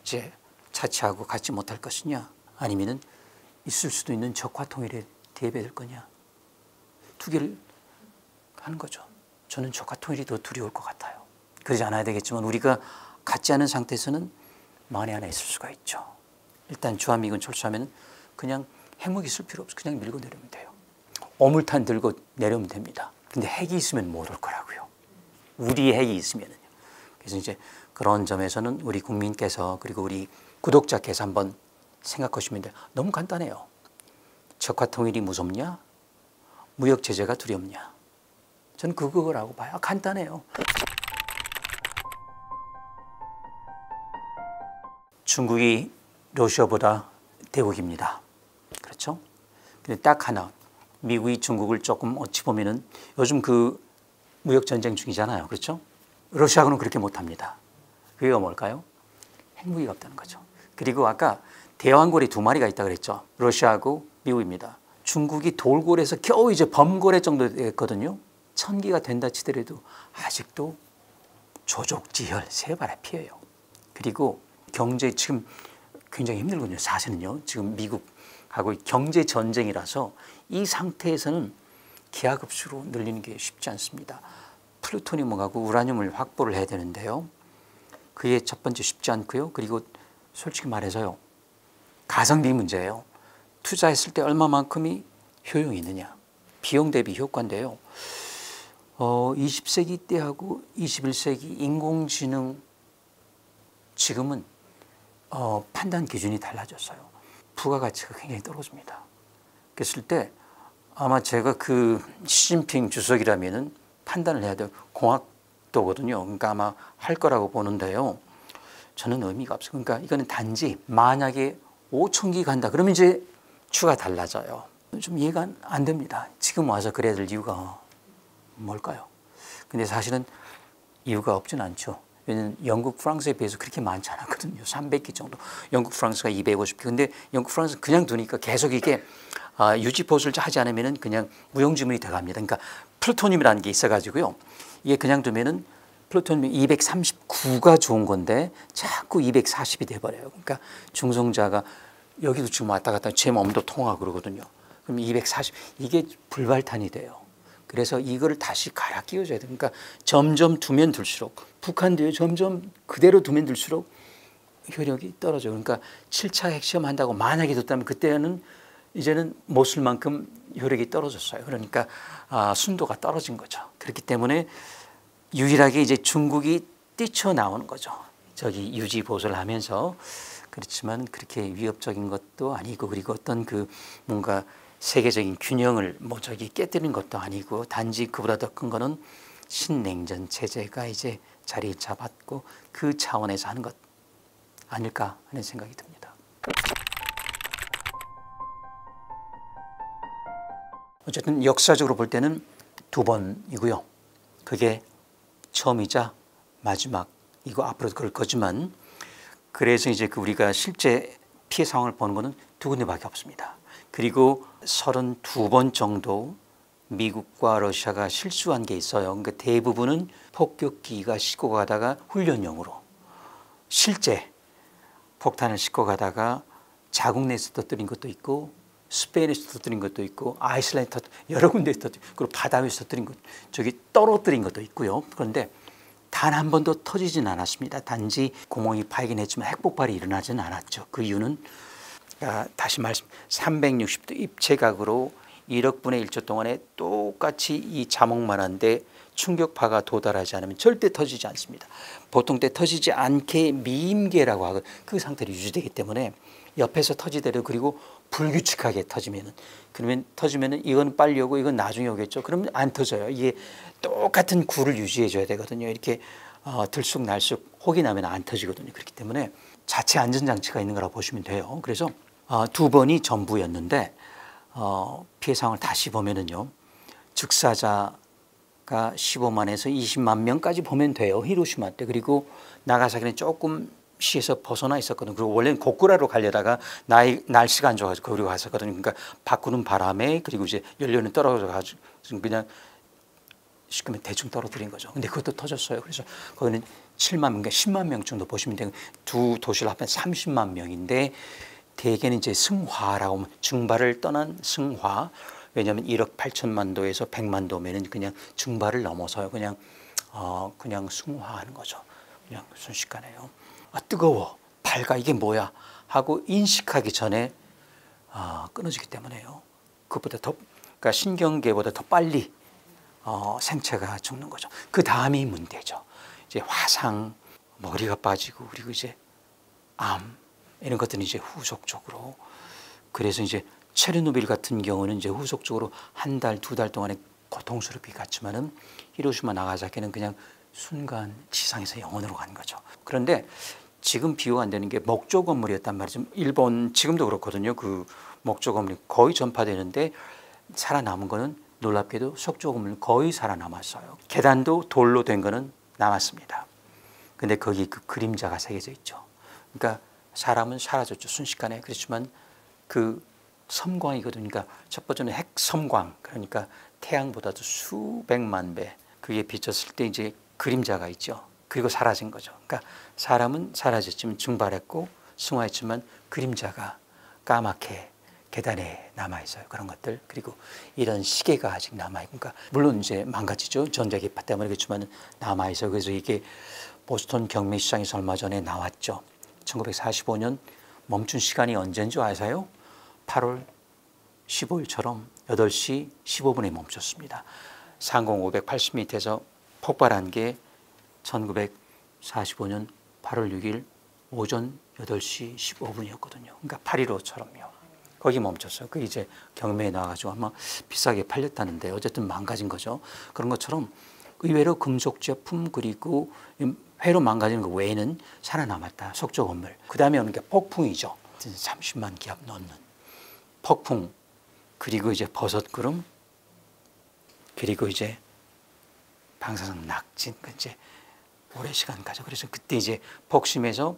이제 차치하고 갖지 못할 것이냐 아니면은 있을 수도 있는 적화 통일에 대비될 거냐 두 개를 하는 거죠. 저는 적화 통일이 더 두려울 것 같아요. 그러지 않아야 되겠지만 우리가 갖지 않은 상태에서는 만에 하나 있을 수가 있죠. 일단 주한미군 철수하면 그냥 핵무기 쓸 필요 없어 그냥 밀고 내리면 돼요. 어물탄 들고 내려오면 됩니다. 근데 핵이 있으면 못 올 거라고요. 우리 핵이 있으면은요. 그래서 이제 그런 점에서는 우리 국민께서 그리고 우리 구독자께서 한번 생각하시면 돼요. 너무 간단해요. 적화 통일이 무섭냐? 무역 제재가 두렵냐? 저는 그거라고 봐요. 간단해요. 중국이 러시아보다 대국입니다. 그렇죠? 근데 딱 하나 미국이 중국을 조금 어찌 보면은 요즘 그 무역 전쟁 중이잖아요. 그렇죠? 러시아하고는 그렇게 못합니다. 그게 뭘까요? 핵무기가 없다는 거죠. 그리고 아까 대왕고래 두 마리가 있다 그랬죠. 러시아하고 미국입니다. 중국이 돌고래에서 겨우 이제 범고래 정도 됐거든요. 천기가 된다 치더라도 아직도 조족지혈 세발에 피해요. 그리고 경제 지금 굉장히 힘들거든요. 사실은요. 지금 미국하고 경제 전쟁이라서 이 상태에서는 기하급수로 늘리는 게 쉽지 않습니다. 플루토늄하고 우라늄을 확보를 해야 되는데요. 그게 첫 번째 쉽지 않고요. 그리고 솔직히 말해서요. 가성비 문제예요. 투자했을 때 얼마만큼이 효용이 있느냐. 비용 대비 효과인데요. 어, 20세기 때하고 21세기 인공지능 지금은 어, 판단 기준이 달라졌어요. 부가가치가 굉장히 떨어집니다. 그랬을 때 아마 제가 그 시진핑 주석이라면은 판단을 해야 될 공학도거든요. 그러니까 아마 할 거라고 보는데요. 저는 의미가 없어요. 그러니까 이거는 단지 만약에 5천 기 간다. 그러면 이제 추가 달라져요. 좀 이해가 안 됩니다. 지금 와서 그래야 될 이유가 뭘까요? 근데 사실은 이유가 없진 않죠. 왜냐면 영국, 프랑스에 비해서 그렇게 많지 않았거든요. 300기 정도. 영국, 프랑스가 250기. 근데 영국, 프랑스 그냥 두니까 계속 이게 아, 유지 보수를 하지 않으면 그냥 무용지물이 돼갑니다. 그러니까 플루토늄이라는 게 있어가지고요. 이게 그냥 두면은 플루토늄 239가 좋은 건데 자꾸 240이 돼버려요. 그러니까 중성자가 여기도 지금 왔다 갔다 제 몸도 통하고 그러거든요. 그럼 240 이게 불발탄이 돼요. 그래서 이거를 다시 갈아 끼워줘야 돼요. 그러니까 점점 두면 둘수록 북한도요 점점 그대로 두면 둘수록 효력이 떨어져요. 그러니까 7차 핵시험 한다고 만약에 뒀다면 그때는 이제는 못쓸 만큼 효력이 떨어졌어요. 그러니까 아, 순도가 떨어진 거죠. 그렇기 때문에 유일하게 이제 중국이 뛰쳐나오는 거죠. 저기 유지 보수를 하면서 그렇지만 그렇게 위협적인 것도 아니고 그리고 어떤 그 뭔가 세계적인 균형을 뭐 저기 깨뜨린 것도 아니고 단지 그보다 더 큰 거는 신냉전 체제가 이제 자리 잡았고 그 차원에서 하는 것 아닐까 하는 생각이 듭니다. 어쨌든 역사적으로 볼 때는 두 번이고요. 그게 처음이자 마지막 이거 앞으로 그럴 거지만 그래서 이제 그 우리가 실제 피해 상황을 보는 거는 두 군데밖에 없습니다. 그리고 32번 정도 미국과 러시아가 실수한 게 있어요. 그러니까 대부분은 폭격기가 싣고 가다가 훈련용으로 실제 폭탄을 싣고 가다가 자국 내에서 터뜨린 것도 있고 스페인에서 터뜨린 것도 있고 아이슬란드 터 여러 군데에서 터뜨린 그리고 바다 위에서 터뜨린 것 저기 떨어뜨린 것도 있고요. 그런데 단 한 번도 터지진 않았습니다. 단지 구멍이 파이긴 했지만 핵폭발이 일어나지는 않았죠. 그 이유는 아, 다시 말씀 360도 입체각으로 1억 분의 1초 동안에 똑같이 이 자목만한데 충격파가 도달하지 않으면 절대 터지지 않습니다. 보통 때 터지지 않게 미임계라고 하고 그 상태로 유지되기 때문에 옆에서 터지더라도 그리고 불규칙하게 터지면은 그러면 터지면은 이건 빨리 오고 이건 나중에 오겠죠. 그러면 안 터져요. 이게 똑같은 구를 유지해 줘야 되거든요. 이렇게 어, 들쑥날쑥 혹이 나면 안 터지거든요. 그렇기 때문에 자체 안전장치가 있는 거라고 보시면 돼요. 그래서 어, 두 번이 전부였는데 어, 피해 상황을 다시 보면은요. 즉사자가 15만에서 20만 명까지 보면 돼요. 히로시마 때. 그리고 나가사키는 조금 시에서 벗어나 있었거든요. 그리고 원래는 고쿠라로 가려다가 나이, 날씨가 안 좋아가지고 거기로 갔었거든요. 그러니까 바꾸는 바람에 그리고 이제 연료는 떨어져가지고 그냥 시끄면 대충 떨어뜨린 거죠. 근데 그것도 터졌어요. 그래서 거기는 7만 명, 10만 그러니까 명 정도 보시면 돼요. 두 도시를 합하면 30만 명인데 대개는 이제 승화라고 하면 증발을 떠난 승화. 왜냐하면 1억 8천만 도에서 100만 도면은 그냥 증발을 넘어서요. 그냥 어 그냥 승화하는 거죠. 그냥 순식간에요. 아 뜨거워, 밝아 이게 뭐야 하고 인식하기 전에 어, 끊어지기 때문에요. 그보다 더 그러니까 신경계보다 더 빨리 어, 생체가 죽는 거죠. 그 다음이 문제죠. 이제 화상, 머리가 빠지고 그리고 이제 암 이런 것들은 이제 후속적으로 그래서 이제 체르노빌 같은 경우는 이제 후속적으로 한 달, 두 달 동안에 고통스럽게 갔지만은 히로시마 나가사키는 그냥 순간 지상에서 영원으로 간 거죠. 그런데 지금 비교가 안 되는 게 목조 건물이었단 말이죠. 일본 지금도 그렇거든요. 그 목조 건물이 거의 전파되는데 살아남은 거는 놀랍게도 석조 건물 거의 살아남았어요. 계단도 돌로 된 거는 남았습니다. 근데 거기 그 그림자가 새겨져 있죠. 그러니까 사람은 사라졌죠. 순식간에. 그렇지만 그 섬광이거든요. 그러니까 첫 번째는 핵섬광. 그러니까 태양보다도 수백만 배. 그게 비쳤을 때 이제 그림자가 있죠. 그리고 사라진 거죠. 그러니까 사람은 사라졌지만 증발했고 승화했지만 그림자가 까맣게 계단에 남아 있어요. 그런 것들 그리고 이런 시계가 아직 남아 있고, 그러니까 물론 이제 망가지죠. 전자기파 때문에 그렇지만 남아 있어요. 그래서 이게 보스턴 경매 시장에서 얼마 전에 나왔죠. 1945년 멈춘 시간이 언제인 줄 아세요? 8월 15일처럼 8시 15분에 멈췄습니다. 상공 580m에서 폭발한 게 1945년 8월 6일 오전 8시 15분이었거든요. 그러니까 8.15처럼요. 거기 멈췄어요. 그 이제 경매에 나와가지고 아마 비싸게 팔렸다는데 어쨌든 망가진 거죠. 그런 것처럼 의외로 금속 제품 그리고 회로 망가지는 것 외에는 살아남았다. 석조 건물. 그 다음에 오는 게 폭풍이죠. 30만 기압 넣는 폭풍. 그리고 이제 버섯구름. 그리고 이제 방사성 낙진. 그 이제 오래 시간 가죠. 그래서 그때 이제 폭심에서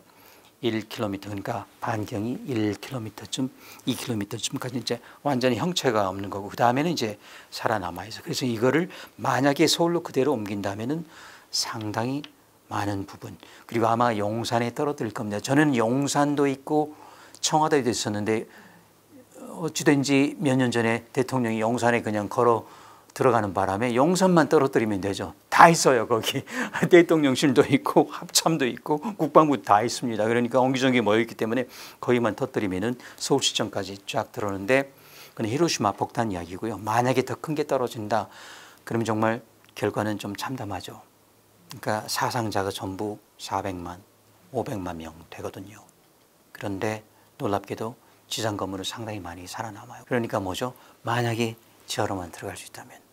1km 그러니까 반경이 1km쯤, 2km쯤까지 이제 완전히 형체가 없는 거고 그 다음에는 이제 살아남아 있어. 그래서 이거를 만약에 서울로 그대로 옮긴다면은 상당히 많은 부분 그리고 아마 용산에 떨어뜨릴 겁니다. 저는 용산도 있고 청와대도 있었는데 어찌된지 몇 년 전에 대통령이 용산에 그냥 걸어 들어가는 바람에 용산만 떨어뜨리면 되죠. 다 있어요 거기 대통령실도 있고 합참도 있고 국방부 다 있습니다. 그러니까 옹기종기 모여있기 때문에 거기만 터뜨리면은 서울시청까지 쫙 들어오는데 그건 히로시마 폭탄 이야기고요. 만약에 더 큰 게 떨어진다 그러면 정말 결과는 좀 참담하죠. 그러니까 사상자가 전부 400만, 500만 명 되거든요. 그런데 놀랍게도 지상 건물은 상당히 많이 살아남아요. 그러니까 뭐죠? 만약에 지하로만 들어갈 수 있다면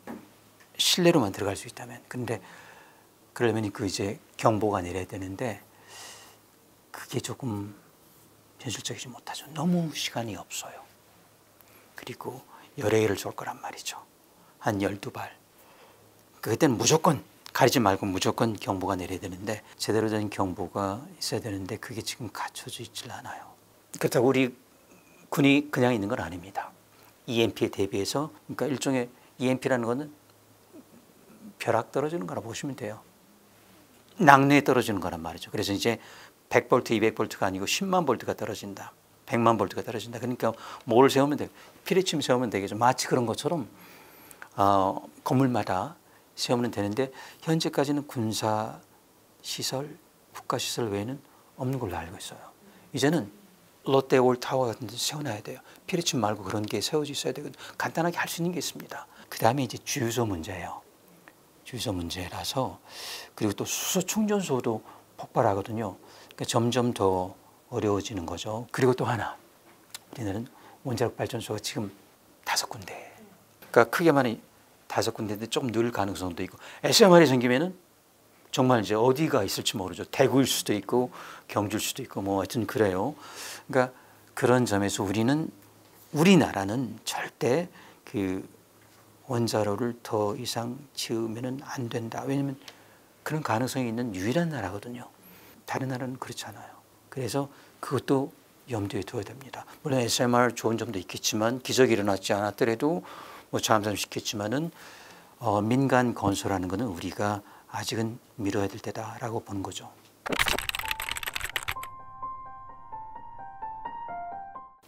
실내로만 들어갈 수 있다면 근데 그러면 그 이제 경보가 내려야 되는데 그게 조금 현실적이지 못하죠. 너무 시간이 없어요. 그리고 열애를 쏠 거란 말이죠. 한 12발. 그때는 무조건 가리지 말고 무조건 경보가 내려야 되는데 제대로 된 경보가 있어야 되는데 그게 지금 갖춰져 있질 않아요. 그렇다고 우리 군이 그냥 있는 건 아닙니다. EMP에 대비해서 그러니까 일종의 EMP라는 거는 벼락 떨어지는 거라 보시면 돼요. 낙뢰가 떨어지는 거란 말이죠. 그래서 이제 100볼트, 200볼트가 아니고 10만 볼트가 떨어진다. 100만 볼트가 떨어진다. 그러니까 뭘 세우면 돼? 피뢰침 세우면 되겠죠. 마치 그런 것처럼 어, 건물마다 세우면 되는데 현재까지는 군사 시설, 국가 시설 외에는 없는 걸로 알고 있어요. 이제는 롯데월드 타워 같은 데 세워놔야 돼요. 피뢰침 말고 그런 게 세워져 있어야 되고 간단하게 할 수 있는 게 있습니다. 그 다음에 이제 주유소 문제예요. 주유소 문제라서 그리고 또 수소 충전소도 폭발하거든요. 그러니까 점점 더 어려워지는 거죠. 그리고 또 하나 우리는 원자력 발전소가 지금 다섯 군데. 그러니까 크게 말해 다섯 군데인데 좀 늘 가능성도 있고 SMR이 생기면은 정말 이제 어디가 있을지 모르죠. 대구일 수도 있고 경주일 수도 있고 뭐 하여튼 그래요. 그러니까 그런 점에서 우리는 우리나라는 절대 그 원자로를 더 이상 지으면은 안 된다. 왜냐면 그런 가능성이 있는 유일한 나라거든요. 다른 나라는 그렇지 않아요. 그래서 그것도 염두에 둬야 됩니다. 물론 SMR 좋은 점도 있겠지만 기적이 일어났지 않았더라도 뭐 잠잠시켰지만은 어, 민간 건설하는 것은 우리가 아직은 미뤄야 될 때다라고 보는 거죠.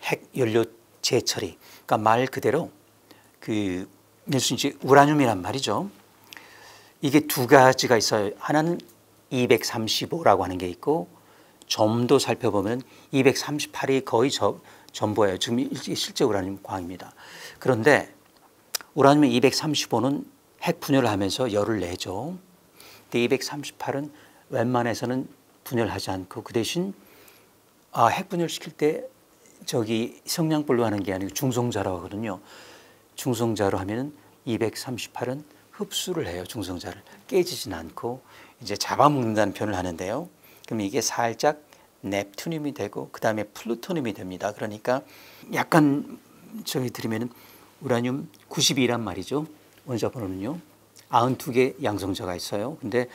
핵 연료 재처리, 그러니까 말 그대로 그 예수 이제 우라늄이란 말이죠. 이게 두 가지가 있어요. 하나는 235라고 하는 게 있고 좀더 살펴보면 238이 거의 저, 전부예요. 지금 실제 우라늄 광입니다. 그런데 우라늄 235는 핵 분열을 하면서 열을 내죠. 근데 238은 웬만해서는 분열하지 않고 그 대신 아, 핵 분열시킬 때 저기 성냥불로 하는 게 아니고 중성자로 하거든요. 중성자로 하면은 238은 흡수를 해요. 중성자를 깨지진 않고 이제 잡아먹는다는 표현을 하는데요. 그럼 이게 살짝 넵투늄이 되고 그 다음에 플루토늄이 됩니다. 그러니까 약간 저기 드리면은 우라늄 92란 말이죠. 원자 번호는요. 92개 양성자가 있어요. 근데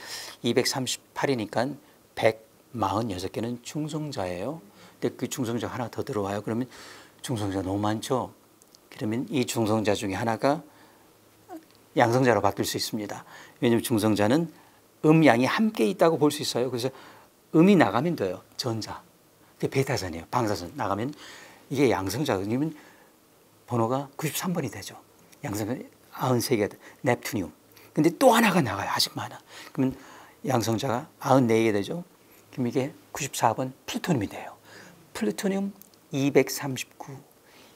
238이니까 146개는 중성자예요. 근데 그 중성자 하나 더 들어와요. 그러면 중성자 너무 많죠. 그러면 이 중성자 중에 하나가 양성자로 바뀔 수 있습니다. 왜냐하면 중성자는 음양이 함께 있다고 볼 수 있어요. 그래서 음이 나가면 돼요. 전자. 베타선이에요. 방사선 나가면 이게 양성자. 그러면 번호가 93번이 되죠. 양성자 93개가 넵투늄. 근데 또 하나가 나가요. 아직 많아. 그러면 양성자가 94개 되죠. 그럼 이게 94번 플루토늄이 돼요. 플루토늄 239.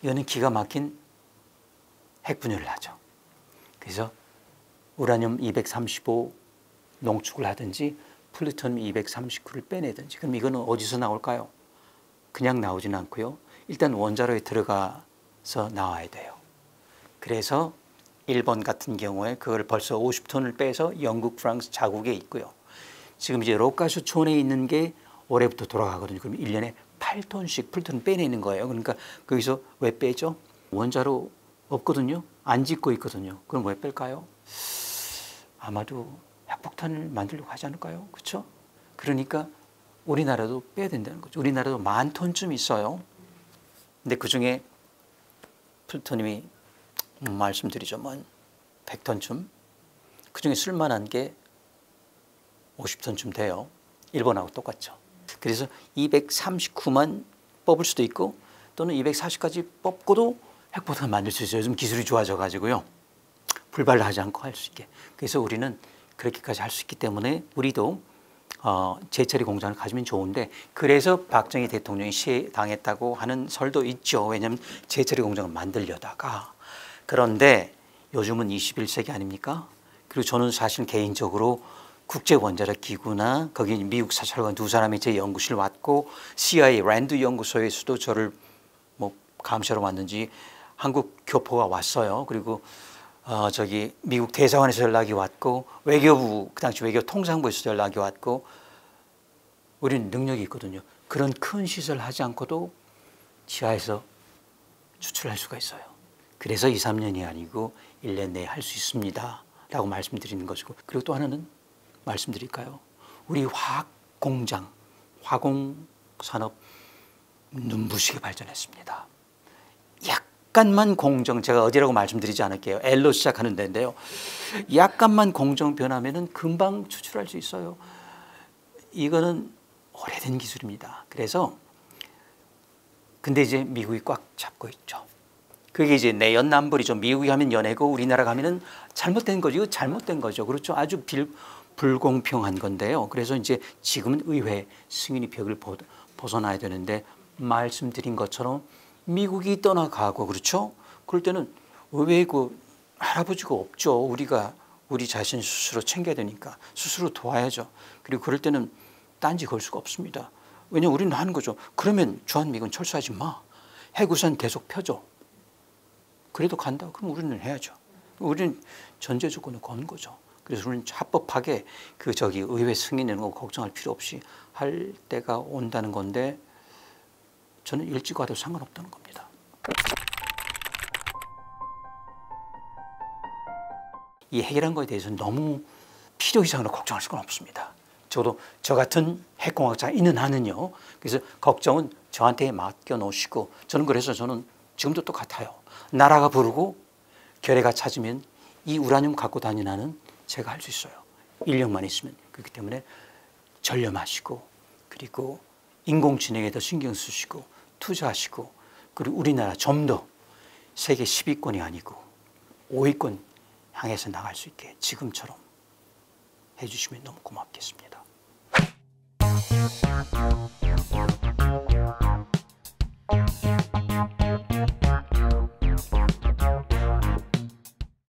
이거는 기가 막힌 핵분열을 하죠. 그래서 우라늄 235 농축을 하든지 플루토늄 239를 빼내든지 그럼 이거는 어디서 나올까요? 그냥 나오진 않고요. 일단 원자로에 들어가서 나와야 돼요. 그래서 일본 같은 경우에 그걸 벌써 50톤을 빼서 영국, 프랑스 자국에 있고요. 지금 이제 로카수촌에 있는 게 올해부터 돌아가거든요. 그럼 1년에 8톤씩 플루토늄 빼내는 거예요. 그러니까 거기서 왜 빼죠? 원자로 없거든요. 안 짓고 있거든요. 그럼 왜 뺄까요? 아마도 핵폭탄을 만들려고 하지 않을까요? 그렇죠? 그러니까 우리나라도 빼야 된다는 거죠. 우리나라도 만 톤쯤 있어요. 근데 그 중에 플루토늄이 음, 말씀드리자면 100톤쯤 그 중에 쓸만한 게 50톤쯤 돼요. 일본하고 똑같죠. 그래서 239만 뽑을 수도 있고 또는 240까지 뽑고도 핵폭탄 만들 수 있어요. 요즘 기술이 좋아져 가지고요. 불발을 하지 않고 할 수 있게. 그래서 우리는 그렇게까지 할 수 있기 때문에 우리도 어, 재처리 공장을 가지면 좋은데 그래서 박정희 대통령이 시해당했다고 하는 설도 있죠. 왜냐하면 재처리 공장을 만들려다가 그런데 요즘은 21세기 아닙니까? 그리고 저는 사실 개인적으로 국제원자력 기구나 거기 미국 사찰관 두 사람이 제 연구실 왔고 CIA 랜드 연구소에서도 저를 뭐 감시하러 왔는지 한국 교포가 왔어요. 그리고 어 저기 미국 대사관에서 연락이 왔고 외교부 그 당시 외교 통상부에서 연락이 왔고 우리는 능력이 있거든요. 그런 큰 시설 하지 않고도 지하에서 추출할 수가 있어요. 그래서 2, 3년이 아니고 1년 내에 할 수 있습니다. 라고 말씀드리는 것이고 그리고 또 하나는 말씀드릴까요? 우리 화학 공장, 화공 산업 눈부시게 발전했습니다. 약간만 공정, 제가 어디라고 말씀드리지 않을게요. L로 시작하는 데인데요. 약간만 공정 변하면은 금방 추출할 수 있어요. 이거는 오래된 기술입니다. 그래서 근데 이제 미국이 꽉 잡고 있죠. 그게 이제 내연남불이죠. 미국이 하면 연애고 우리나라가 하면은 잘못된 거죠. 이거 잘못된 거죠. 그렇죠. 아주 빌, 불공평한 건데요. 그래서 이제 지금은 의회 승인이 벽을 벗어나야 되는데 말씀드린 것처럼 미국이 떠나가고 그렇죠. 그럴 때는 의회에 그 할아버지가 없죠. 우리가 우리 자신 스스로 챙겨야 되니까 스스로 도와야죠. 그리고 그럴 때는 딴지 걸 수가 없습니다. 왜냐면 우리는 하는 거죠. 그러면 주한미군 철수하지 마. 해구선 계속 펴줘. 그래도 간다. 그럼 우리는 해야죠. 우리는 전제 조건을 건 거죠. 그래서 우리는 합법하게 그 저기 의회 승인 이런 거 걱정할 필요 없이 할 때가 온다는 건데 저는 일찍 와도 상관없다는 겁니다. 이 핵이라는 거에 대해서 너무 필요 이상으로 걱정할 수는 없습니다. 저도 저 같은 핵공학자 있는 한은요. 그래서 걱정은 저한테 맡겨 놓으시고 저는 그래서 저는 지금도 똑같아요. 나라가 부르고 결의가 찾으면 이 우라늄 갖고 다니나는 제가 할 수 있어요. 인력만 있으면. 그렇기 때문에 전념하시고 그리고 인공지능에 더 신경 쓰시고 투자하시고 그리고 우리나라 좀 더 세계 10위권이 아니고 5위권 향해서 나갈 수 있게 지금처럼 해주시면 너무 고맙겠습니다.